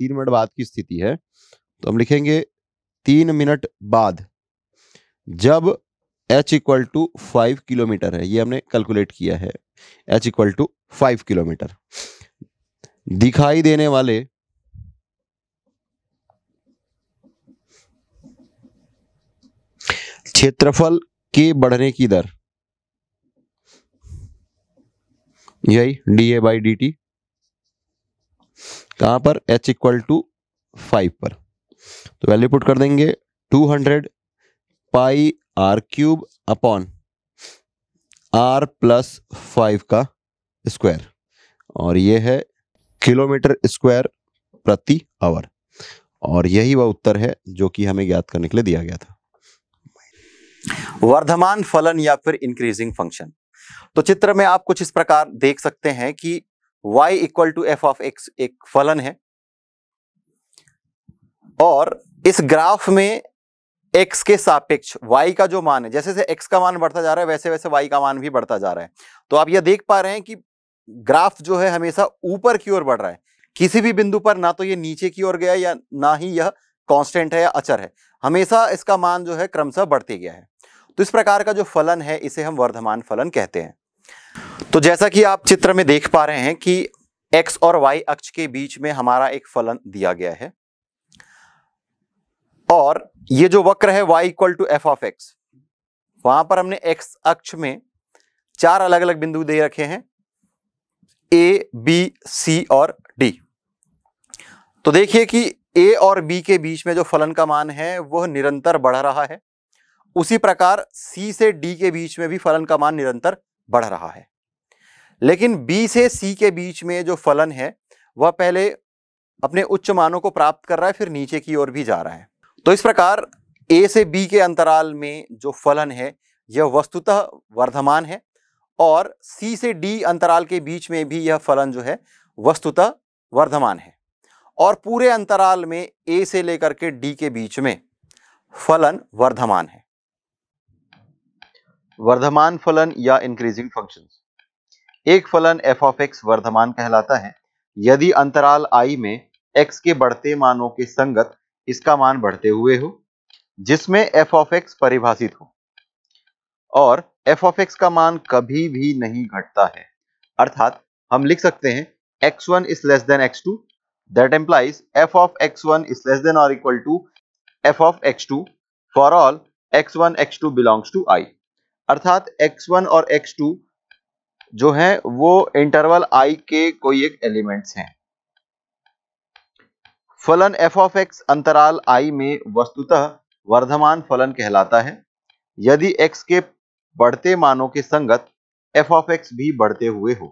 Speaker 2: तीन मिनट बाद की स्थिति है तो हम लिखेंगे तीन मिनट बाद, जब h equal to five kilometre है, ये हमने कैलकुलेट किया है, h equal to five kilometre. दिखाई देने वाले क्षेत्रफल के बढ़ने की दर। यही d a by d t कहाँ पर? H इक्वल टू फाइव पर। तो वैल्यू पुट कर देंगे two hundred pi r cube upon r plus five का स्क्वायर और ये है किलोमीटर स्क्वायर प्रति आवर। और यही वह उत्तर है जो कि हमें ज्ञात करने के लिए दिया गया था।
Speaker 1: वर्धमान फलन या फिर इंक्रीजिंग फ़ंक्शन तो चित्र में आप कुछ इस प्रकार देख सकते हैं कि y equal to f of x एक फलन है। और इस ग्राफ में x के सापेक्ष y का जो मान है जैसे जैसे x का मान बढ़ता जा रहा है वैसे वैसे y का मान भी बढ़ता जा रहा है। तो आप यह देख पा रहे हैं कि ग्राफ जो है हमेशा ऊपर की ओर बढ़ रहा है। किसी भी बिंदु पर ना तो ये नीचे की ओर गया या ना ही यह कांस्टेंट है या अचर है। हमेशा इसका मान जो है क्रमशः बढ़ते गया है। तो इस प्रकार का जो फलन है, इसे हम वर्धमान फलन कहते हैं। तो जैसा कि आप चित्र में देख पा रहे हैं कि एक्स और वाई अक्ष के बीच में हमारा एक फलन दिया गया है। और ये जो वक्र है y equal to f of x वहाँ पर हमने x अक्ष में चार अलग अलग बिंदु दे रखे हैं। A, बी सी और डी तो देखिए कि ए और बी के बीच में जो फलन का मान है वह निरंतर बढ़ रहा है। उसी प्रकार सी से डी के बीच में भी फलन का मान निरंतर बढ़ रहा है। लेकिन बी से सी के बीच में जो फलन है वह पहले अपने उच्च मानों को प्राप्त कर रहा है फिर नीचे की ओर भी जा रहा है। तो इस प्रकार ए से बी के अंतराल में जो फलन है यह वस्तुतः वर्धमान है। और सी से डी अंतराल के बीच में भी यह फलन जो है, वस्तुतः वर्धमान है। और पूरे अंतराल में ए से लेकर के डी के बीच में फलन वर्धमान है।
Speaker 2: वर्धमान फलन या इंक्रीजिंग फ़ंक्शंस एक फलन एफ़ ऑफ़ एक्स वर्धमान कहलाता है। यदि अंतराल आई में एक्स के बढ़ते मानों के संगत इसका मान बढ़ते हुए हो, जिसमें एफ़ ऑफ़ एक्स परिभाषित हो और एफ़ ऑफ़ एक्स का मान कभी भी नहीं घटता है। अर्थात, हम लिख सकते हैं x1 is less than x2 that implies f of x1 is less than or equal to f of x2 for all x1 x2 belongs to i अर्थात x1 और x2 जो है, वो इंटरवल आई के कोई एक एलिमेंट्स हैं। फलन एफ़ ऑफ़ एक्स अंतराल आई में वस्तुतः वर्धमान फलन कहलाता है। यदि एक्स के बढ़ते मानों के संगत एफ़ ऑफ़ एक्स भी बढ़ते हुए हो।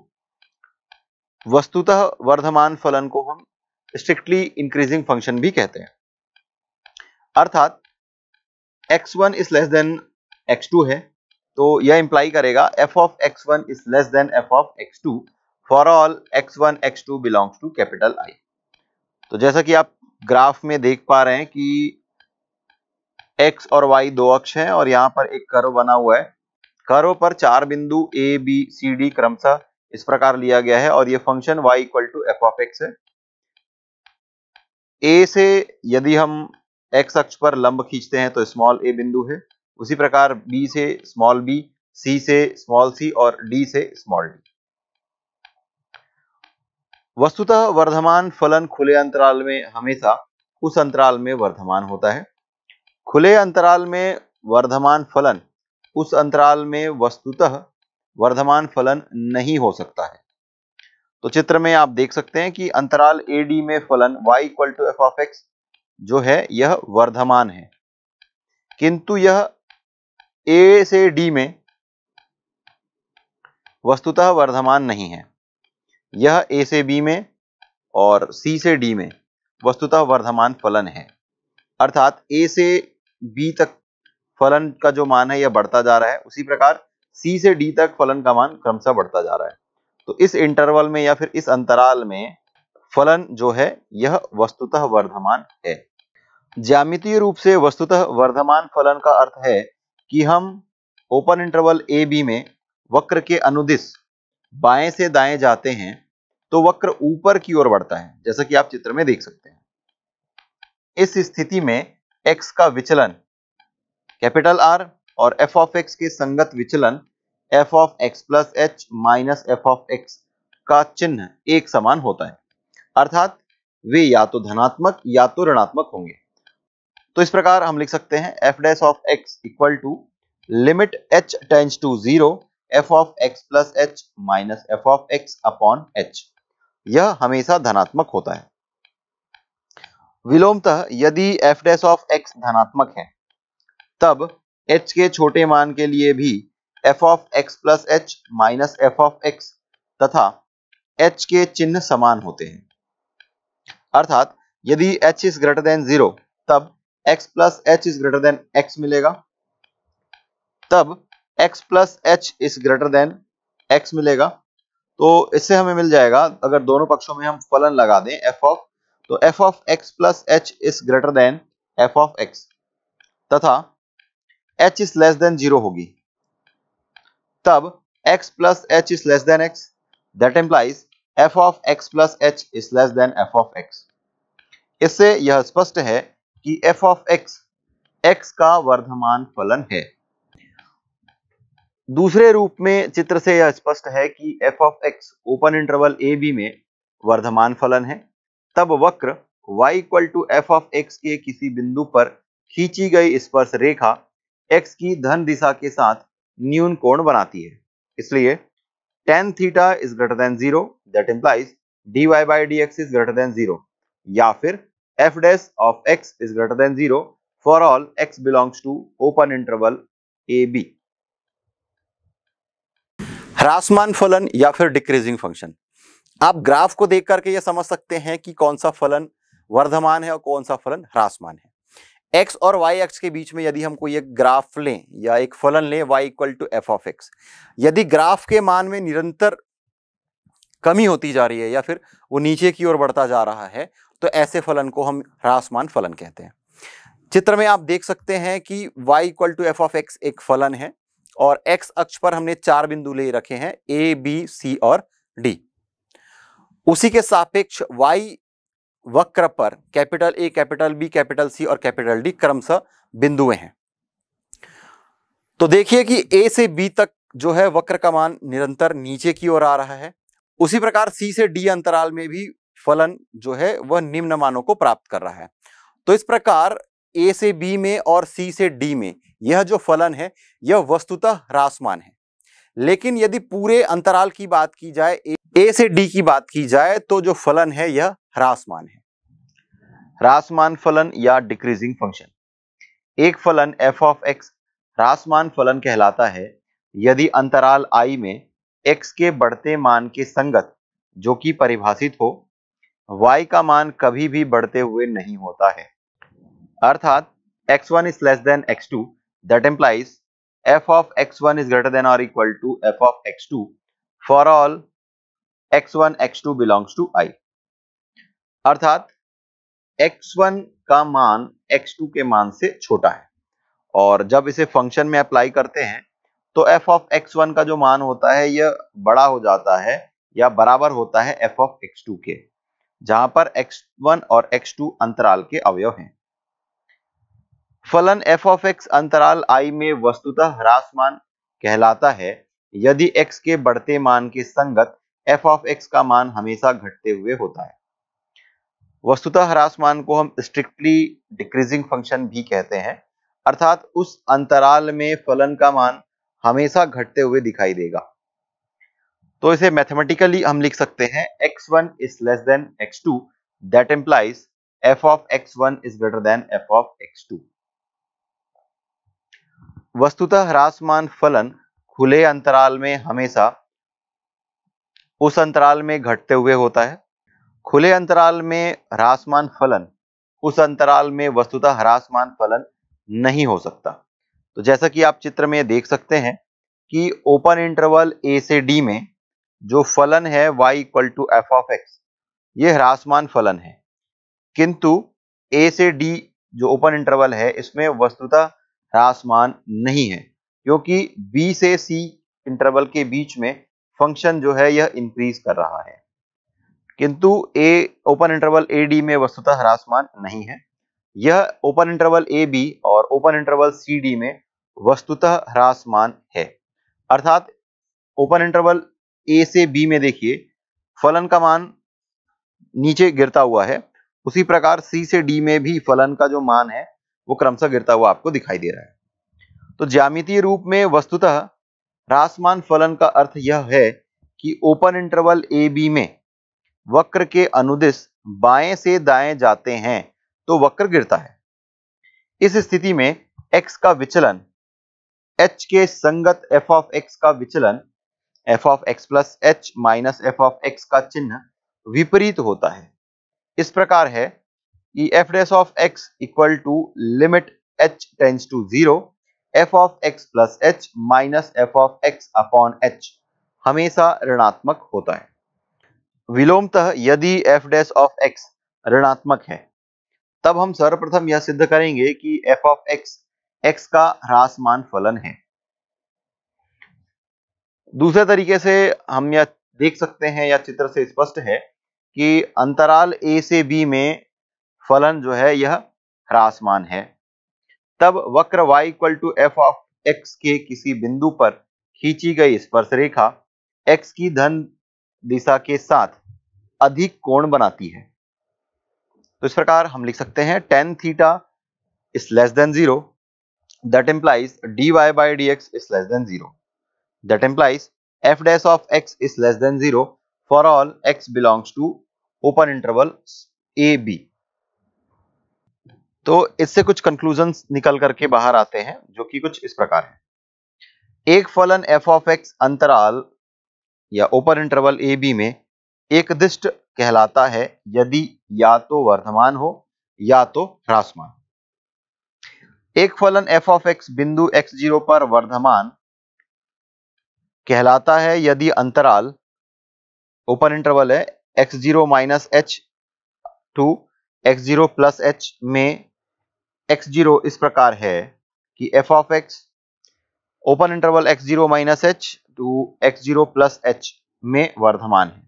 Speaker 2: वस्तुतः वर्धमान फलन को हम स्ट्रिक्टली इंक्रीजिंग फ़ंक्शन भी कहते हैं। अर्थात x1 is less then x2 है तो यह इंप्लाई करेगा f of x one is less than f of x two for all x1 x2 belongs to capital I तो जैसा कि आप ग्राफ में देख पा रहे हैं कि एक्स और वाई दो अक्ष हैं और यहाँ पर एक कर्व बना हुआ है। कर्व पर चार बिंदु ए बी सी डी क्रमशः इस प्रकार लिया गया है और ये function y equal to f of x है। ए से यदि हम x अक्ष पर लंब खींचते हैं तो स्मॉल a बिंदु है। उसी प्रकार b से स्मॉल b, c से स्मॉल c और d से स्मॉल d वस्तुतः वर्धमान फलन खुले अंतराल में हमेशा उस अंतराल में वर्धमान होता है। खुले अंतराल में वर्धमान फलन उस अंतराल में वस्तुतः वर्धमान फलन नहीं हो सकता है। तो चित्र में आप देख सकते हैं कि अंतराल ए डी में फलन y equal to f of x जो है, यह वर्धमान है। किंतु यह a से डी में वस्तुतः वर्धमान नहीं है। यह ए से बी में और सी से डी में वस्तुतः वर्धमान फलन है। अर्थात ए से बी तक फलन का जो मान है, यह बढ़ता जा रहा है। उसी प्रकार सी से डी तक फलन का मान क्रमशः बढ़ता जा रहा है। तो इस इंटरवल में या फिर इस अंतराल में फलन जो है, यह वस्तुतः वर्धमान है। ज्यामितीय रूप से वस्तुतः वर्धमान फलन का अर्थ है कि हम ओपन इंटरवल ए बी में वक्र के अनुदिश बाएँ से दाएँ जाते हैं तो वक्र ऊपर की ओर बढ़ता है, जैसा कि आप चित्र में देख सकते हैं। इस स्थिति में x का विचलन कैपिटल आर और एफ़ ऑफ़ एक्स के संगत विचलन f of x plus h minus f of x का चिन्ह एक समान होता है। अर्थात वे या तो धनात्मक या तो ऋणात्मक होंगे। तो इस प्रकार हम लिख सकते हैं f dash of x equal to limit h tends to zero f of x plus h minus f of x upon h यह हमेशा धनात्मक होता है। विलोमतः यदि एफ़ डैश ऑफ़ एक्स धनात्मक है तब एच के छोटे मान के लिए भी f of x plus h minus f of x तथा एच के चिन्ह समान होते हैं। अर्थात यदि h is greater than zero तब x plus h is greater than x मिलेगा। तब x plus h is greater than x मिलेगा। तो इससे हमें मिल जाएगा, अगर दोनों पक्षों में हम फलन लगा दें एफ़ ऑफ़ तो f of x plus h is greater than f of x तथा h is less than zero होगी। तब x plus h is less than x that implies f of x plus h is less than f of x इससे यह स्पष्ट है कि f of x x का वर्धमान फलन है। दूसरे रूप में चित्र से यह स्पष्ट है कि f of x open interval a b में वर्धमान फलन है। तब वक्र y equal to f of x के किसी बिंदु पर खींची गई स्पर्श रेखा x की धन दिशा के साथ न्यून कोण बनाती है। इसलिए tan theta is greater than zero that implies dy by dx is greater than zero या फिर
Speaker 1: f dash of x is greater than 0 for all x belongs to open interval a b ह्रासमान फलन या फिर decreasing function आप graph को देख करके ये समझ सकते हैं कि कौन सा फलन वर्धमान है और कौन सा फलन ह्रासमान है। X और y एक्स के बीच में यदि हम कोई एक ग्राफ लें या एक फलन लें y equal to f of x यदि ग्राफ के मान में निरंतर कमी होती जा रही है या फिर वो नीचे की ओर बढ़ता जा रहा है तो ऐसे फलन को हम ह्रासमान फलन कहते हैं। चित्र में आप देख सकते हैं कि y equal to f of x एक फलन है और x अक्ष पर हमने चार बिंदु ले रखे हैं a, b, c और d उसी के सापेक्ष y वक्र पर capital A capital B capital C और कैपिटल डी क्रमशः बिंदुएँ हैं। तो देखिए कि ए से बी तक जो है वक्र का मान निरंतर नीचे की ओर आ रहा है। उसी प्रकार सी से डी अंतराल में भी फलन जो है वह निम्न मानों को प्राप्त कर रहा है। तो इस प्रकार ए से बी में और सी से डी में यह जो फलन है, यह वस्तुतः ह्रासमान है। लेकिन यदि पूरे अंतराल की बात की जाए ए से डी की बात की जाए तो जो फलन है, यह ह्रासमान है। ह्रासमान फलन या डिक्रीजिंग फ़ंक्शन एक फलन एफ़ ऑफ़ एक्स ह्रासमान फलन कहलाता है यदि अंतराल आई में एक्स के बढ़ते मान के संगत जो कि परिभाषित हो, y का मान कभी भी बढ़ते हुए नहीं होता है। अर्थात x x1 is less than x2 that implies f of x1 is greater than or equal to f of x2 for all x1 x2 belongs to i. अर्थात x1 का मान x2 के मान से छोटा है। और जब इसे फ़ंक्शन में अप्लाई करते हैं तो f of x1 का जो मान होता है, यह बड़ा हो जाता है या बराबर होता है f of x2 के, जहाँ पर x1 और x2 अंतराल के अवयव हैं। फलन f ऑफ़ x अंतराल i में वस्तुतः ह्रासमान कहलाता है। यदि x के बढ़ते मान के संगत f ऑफ़ एक्स का मान हमेशा घटते हुए होता है। वस्तुतः ह्रासमान को हम स्ट्रिक्टली डिक्रीजिंग फ़ंक्शन भी कहते हैं, अर्थात उस अंतराल में फलन का मान हमेशा घटते हुए दिखाई देगा। तो इसे मैथमेटिकली हम लिख सकते हैं x1 is less than x2 that implies f of x1 is greater than f of x2 वस्तुतः ह्रासमान फलन खुले अंतराल में हमेशा उस अंतराल में घटते हुए होता है। खुले अंतराल में ह्रासमान फलन, उस अंतराल में वस्तुतः ह्रासमान फलन नहीं हो सकता। तो जैसा कि आप चित्र में देख सकते हैं कि ओपन इंटरवल ए से डी में जो फलन है y equal to f of x ये ह्रासमान फलन है। किंतु a से d जो ओपन इंटरवल है, इसमें वस्तुतः ह्रासमान नहीं है, क्योंकि b से c इंटरवल के बीच में फ़ंक्शन जो है यह इंक्रीज कर रहा है। किंतु a open interval a d में वस्तुतः ह्रासमान नहीं है। यह ओपन इंटरवल ए बी और ओपन इंटरवल सी डी में वस्तुतः ह्रासमान है। अर्थात ओपन इंटरवल ए से बी में देखिए, फलन का मान नीचे गिरता हुआ है। उसी प्रकार सी से डी में भी फलन का जो मान है, वो क्रमशः गिरता हुआ आपको दिखाई दे रहा है। तो ज्यामितीय रूप में वस्तुतः ह्रासमान फलन का अर्थ यह है कि ओपन इंटरवल ए बी में वक्र के अनुदिश बाएँ से दाएँ जाते हैं तो वक्र गिरता है। इस स्थिति में x का विचलन, h के संगत f ऑफ़ x का विचलन, f of x plus h minus f of x का चिन्ह विपरीत होता है। इस प्रकार है कि f dash of x equal to limit h tends to zero f of x plus h minus f of x upon h हमेशा ऋणात्मक होता है। विलोमतः यदि एफ़ डैश ऑफ़ एक्स ऋणात्मक है, तब हम सर्वप्रथम यह सिद्ध करेंगे कि एफ़ ऑफ़ एक्स एक्स का ह्रासमान फलन है। दूसरे तरीके से हम यह देख सकते हैं, या चित्र से स्पष्ट है कि अंतराल ए से बी में फलन जो है, यह ह्रासमान है। तब वक्र y equal to f of x के किसी बिंदु पर खींची गई स्पर्श रेखा x की धन दिशा के साथ अधिक कोण बनाती है। तो इस प्रकार हम लिख सकते हैं tan theta is less than zero that implies d y by d x is less than zero that implies f dash of x is less than 0 for all x belongs to open interval a b. तो इससे कुछ conclusion निकल करके बाहर आते हैं, जो कि कुछ इस प्रकार है। एक फलन एफ़ ऑफ़ एक्स अंतराल या ओपन इंटरवल ए बी में एक दिष्ट कहलाता है, यदि या तो वर्धमान हो या तो ह्रासमान। एक फलन एफ़ ऑफ़ एक्स बिंदु एक्स ज़ीरो पर वर्धमान कहलाता है, यदि अंतराल ओपन इंटरवल है x zero minus h to x zero plus h में एक्स ज़ीरो इस प्रकार है कि f of x open interval x zero minus h to x zero plus h में वर्धमान है।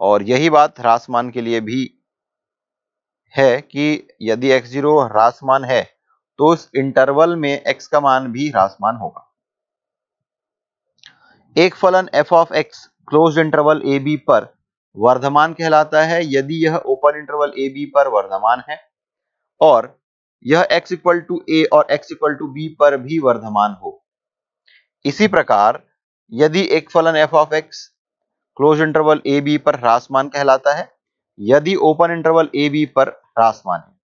Speaker 1: और यही बात ह्रासमान के लिए भी है कि यदि एक्स ज़ीरो ह्रासमान है तो उस इंटरवल में एक्स का मान भी ह्रासमान होगा। एक फलन f of x close interval a b पर वर्धमान कहलाता है यदि यह ओपन इंटरवल ए बी पर वर्धमान है और यह x इक्वल टू ए और x इक्वल टू बी पर भी वर्धमान हो। इसी प्रकार यदि एक फलन f of x close interval a b पर ह्रासमान कहलाता है, यदि ओपन इंटरवल ए बी पर ह्रासमान है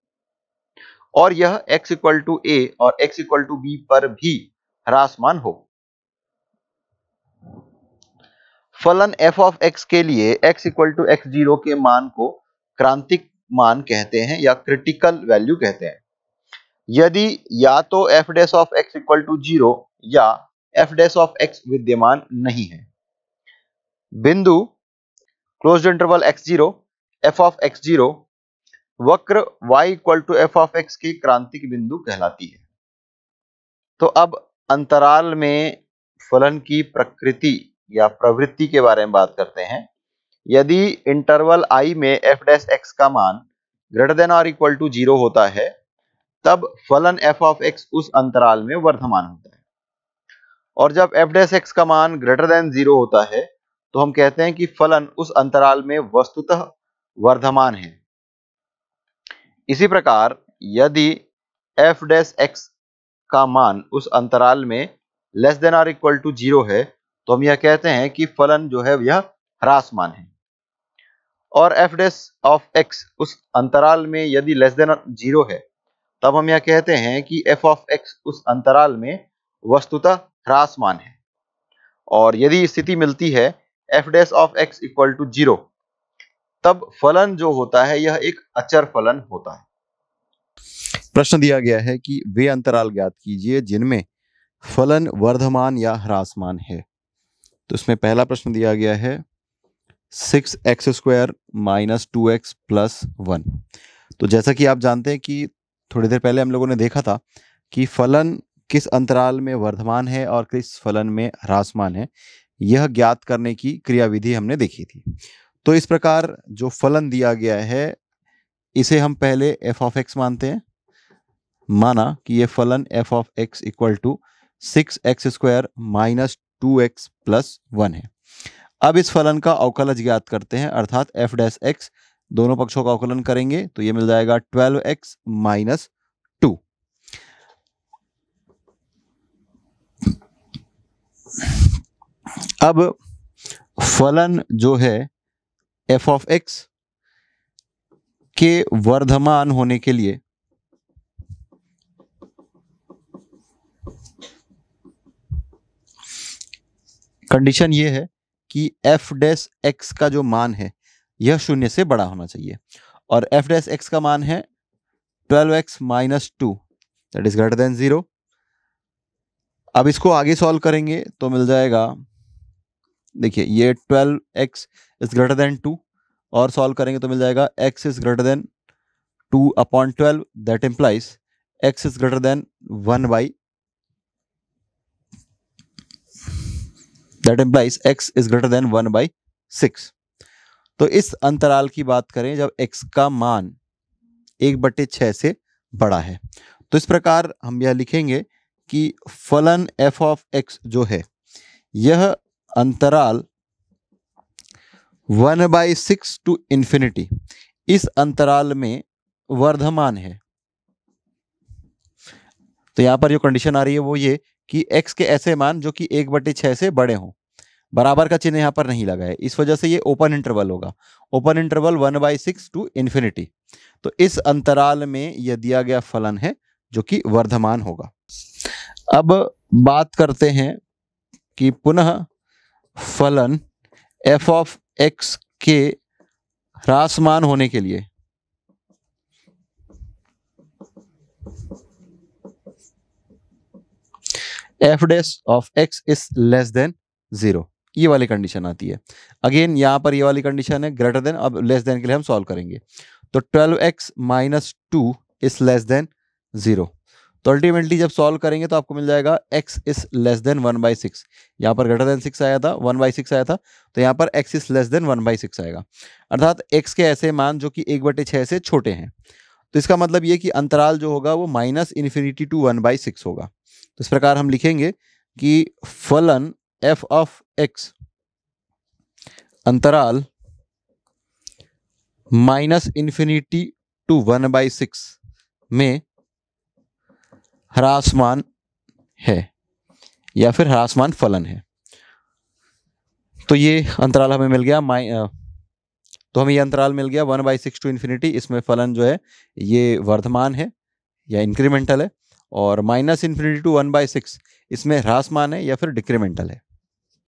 Speaker 1: और यह x इक्वल टू ए और x इक्वल टू बी पर भी ह्रासमान हो। फलन एफ़ ऑफ़ एक्स के लिए x equal to x zero के मान को क्रांतिक मान कहते हैं या क्रिटिकल वैल्यू कहते हैं। यदि या तो f dash of x equal to zero या एफ़ डेस ऑफ़ एक्स विद्यमान नहीं है। बिंदु close interval x zero f of x zero वक्र y equal to f of x की क्रांतिक बिंदु कहलाती है। तो अब अंतराल में फलन की प्रकृति या प्रवृत्ति के बारे में बात करते हैं। यदि इंटरवल आई में एफ़ डैश एक्स का मान ग्रेटर देन और इक्वल टू ज़ीरो होता है, तब फलन एफ़ ऑफ़ एक्स उस अंतराल में वर्धमान होता है। और जब एफ़ डैश एक्स का मान ग्रेटर देन ज़ीरो होता है तो हम कहते हैं कि फलन उस अंतराल में वस्तुतः वर्धमान है। इसी प्रकार, यदि एफ़ डैश एक्स का मान उस अंतराल में less than or equal to zero है तो हम यह कहते हैं कि फलन जो है यह ह्रासमान है। और एफ़ डेस ऑफ़ एक्स उस अंतराल में यदि लेस देन ज़ीरो है, तब हम यह कहते हैं कि एफ़ ऑफ़ एक्स उस अंतराल में वस्तुतः ह्रासमान है। और यदि स्थिति मिलती है f dash of x equal to zero तब फलन जो होता है यह एक अचर फलन होता है।
Speaker 2: प्रश्न दिया गया है कि वे अंतराल ज्ञात कीजिए जिनमें फलन वर्धमान या ह्रासमान है। तो इसमें पहला प्रश्न दिया गया है six x square minus two x plus one. तो जैसा कि आप जानते हैं कि थोड़ी देर पहले हम लोगों ने देखा था कि फलन किस अंतराल में वर्धमान है और किस फलन में ह्रासमान है, यह ज्ञात करने की क्रियाविधि हमने देखी थी। तो इस प्रकार जो फलन दिया गया है, इसे हम पहले एफ़ ऑफ़ एक्स मानते हैं। माना कि यह फलन f of x equal to six x square minus two x plus one है। अब इस फलन का अवकलज ज्ञात करते हैं, अर्थात एफ़ डैश एक्स, दोनों पक्षों का अवकलन करेंगे तो ये मिल जाएगा ट्वेल्व एक्स माइनस टू। अब फलन जो है, एफ़ ऑफ़ एक्स के वर्धमान होने के लिए कंडीशन ये है कि एफ़ डैश एक्स का जो मान है, यह शून्य से बड़ा होना चाहिए। और एफ़ डैश एक्स का मान है twelve x minus two that is greater than zero अब इसको आगे सॉल्व करेंगे तो मिल जाएगा, देखिए ये twelve x is greater than two और सॉल्व करेंगे तो मिल जाएगा x is greater than two upon twelve that implies x is greater than one by that implies x is greater than one by six तो इस अंतराल की बात करें, जब एक्स का मान एक बटे छ से बड़ा है तो इस प्रकार हम यह लिखेंगे कि फलन एफ़ ऑफ़ एक्स जो है, यह अंतराल one by six to infinity इस अंतराल में वर्धमान है। तो यहाँ पर जो कंडीशन आ रही है वो ये कि x के ऐसे मान जो कि एक बटे छह से बड़े हों। बराबर का चिन्ह यहाँ पर नहीं लगा है। इस वजह से ये ओपन इंटरवल होगा। Open interval one by six to infinity तो इस अंतराल में यह दिया गया फलन है, जो कि वर्धमान होगा। अब बात करते हैं कि पुनः फलन एफ़ ऑफ़ एक्स के ह्रासमान होने के लिए f dash of x is less than zero ये वाली कंडीशन आती है। अगेन यहाँ पर ये वाली कंडीशन है ग्रेटर देन अब लेस देन के लिए हम सॉल्व करेंगे। तो twelve x minus two is less than zero तो अल्टीमेटली जब सॉल्व करेंगे तो आपको मिल जाएगा x is less than one by six यहाँ पर ग्रेटर देन सिक्स आया था वन बाई सिक्स आया था तो यहाँ पर x is less than one by six आएगा। अर्थात x के ऐसे मान जो कि एक बटे छः से छोटे हैं। तो इसका मतलब ये कि अंतराल जो होगा वो minus infinity to one by six होगा। तो इस प्रकार हम लिखेंगे कि फलन एफ़ ऑफ़ एक्स अंतराल minus infinity to one by six में ह्रासमान है या फिर ह्रासमान फलन है। तो ये अंतराल हमें मिल गया माइ तो हमें ये अंतराल मिल गया one by six to infinity इसमें फलन जो है, ये वर्धमान है या इंक्रीमेंटल है। और minus infinity to one by six इसमें ह्रासमान है या फिर डिक्रीमेंटल है?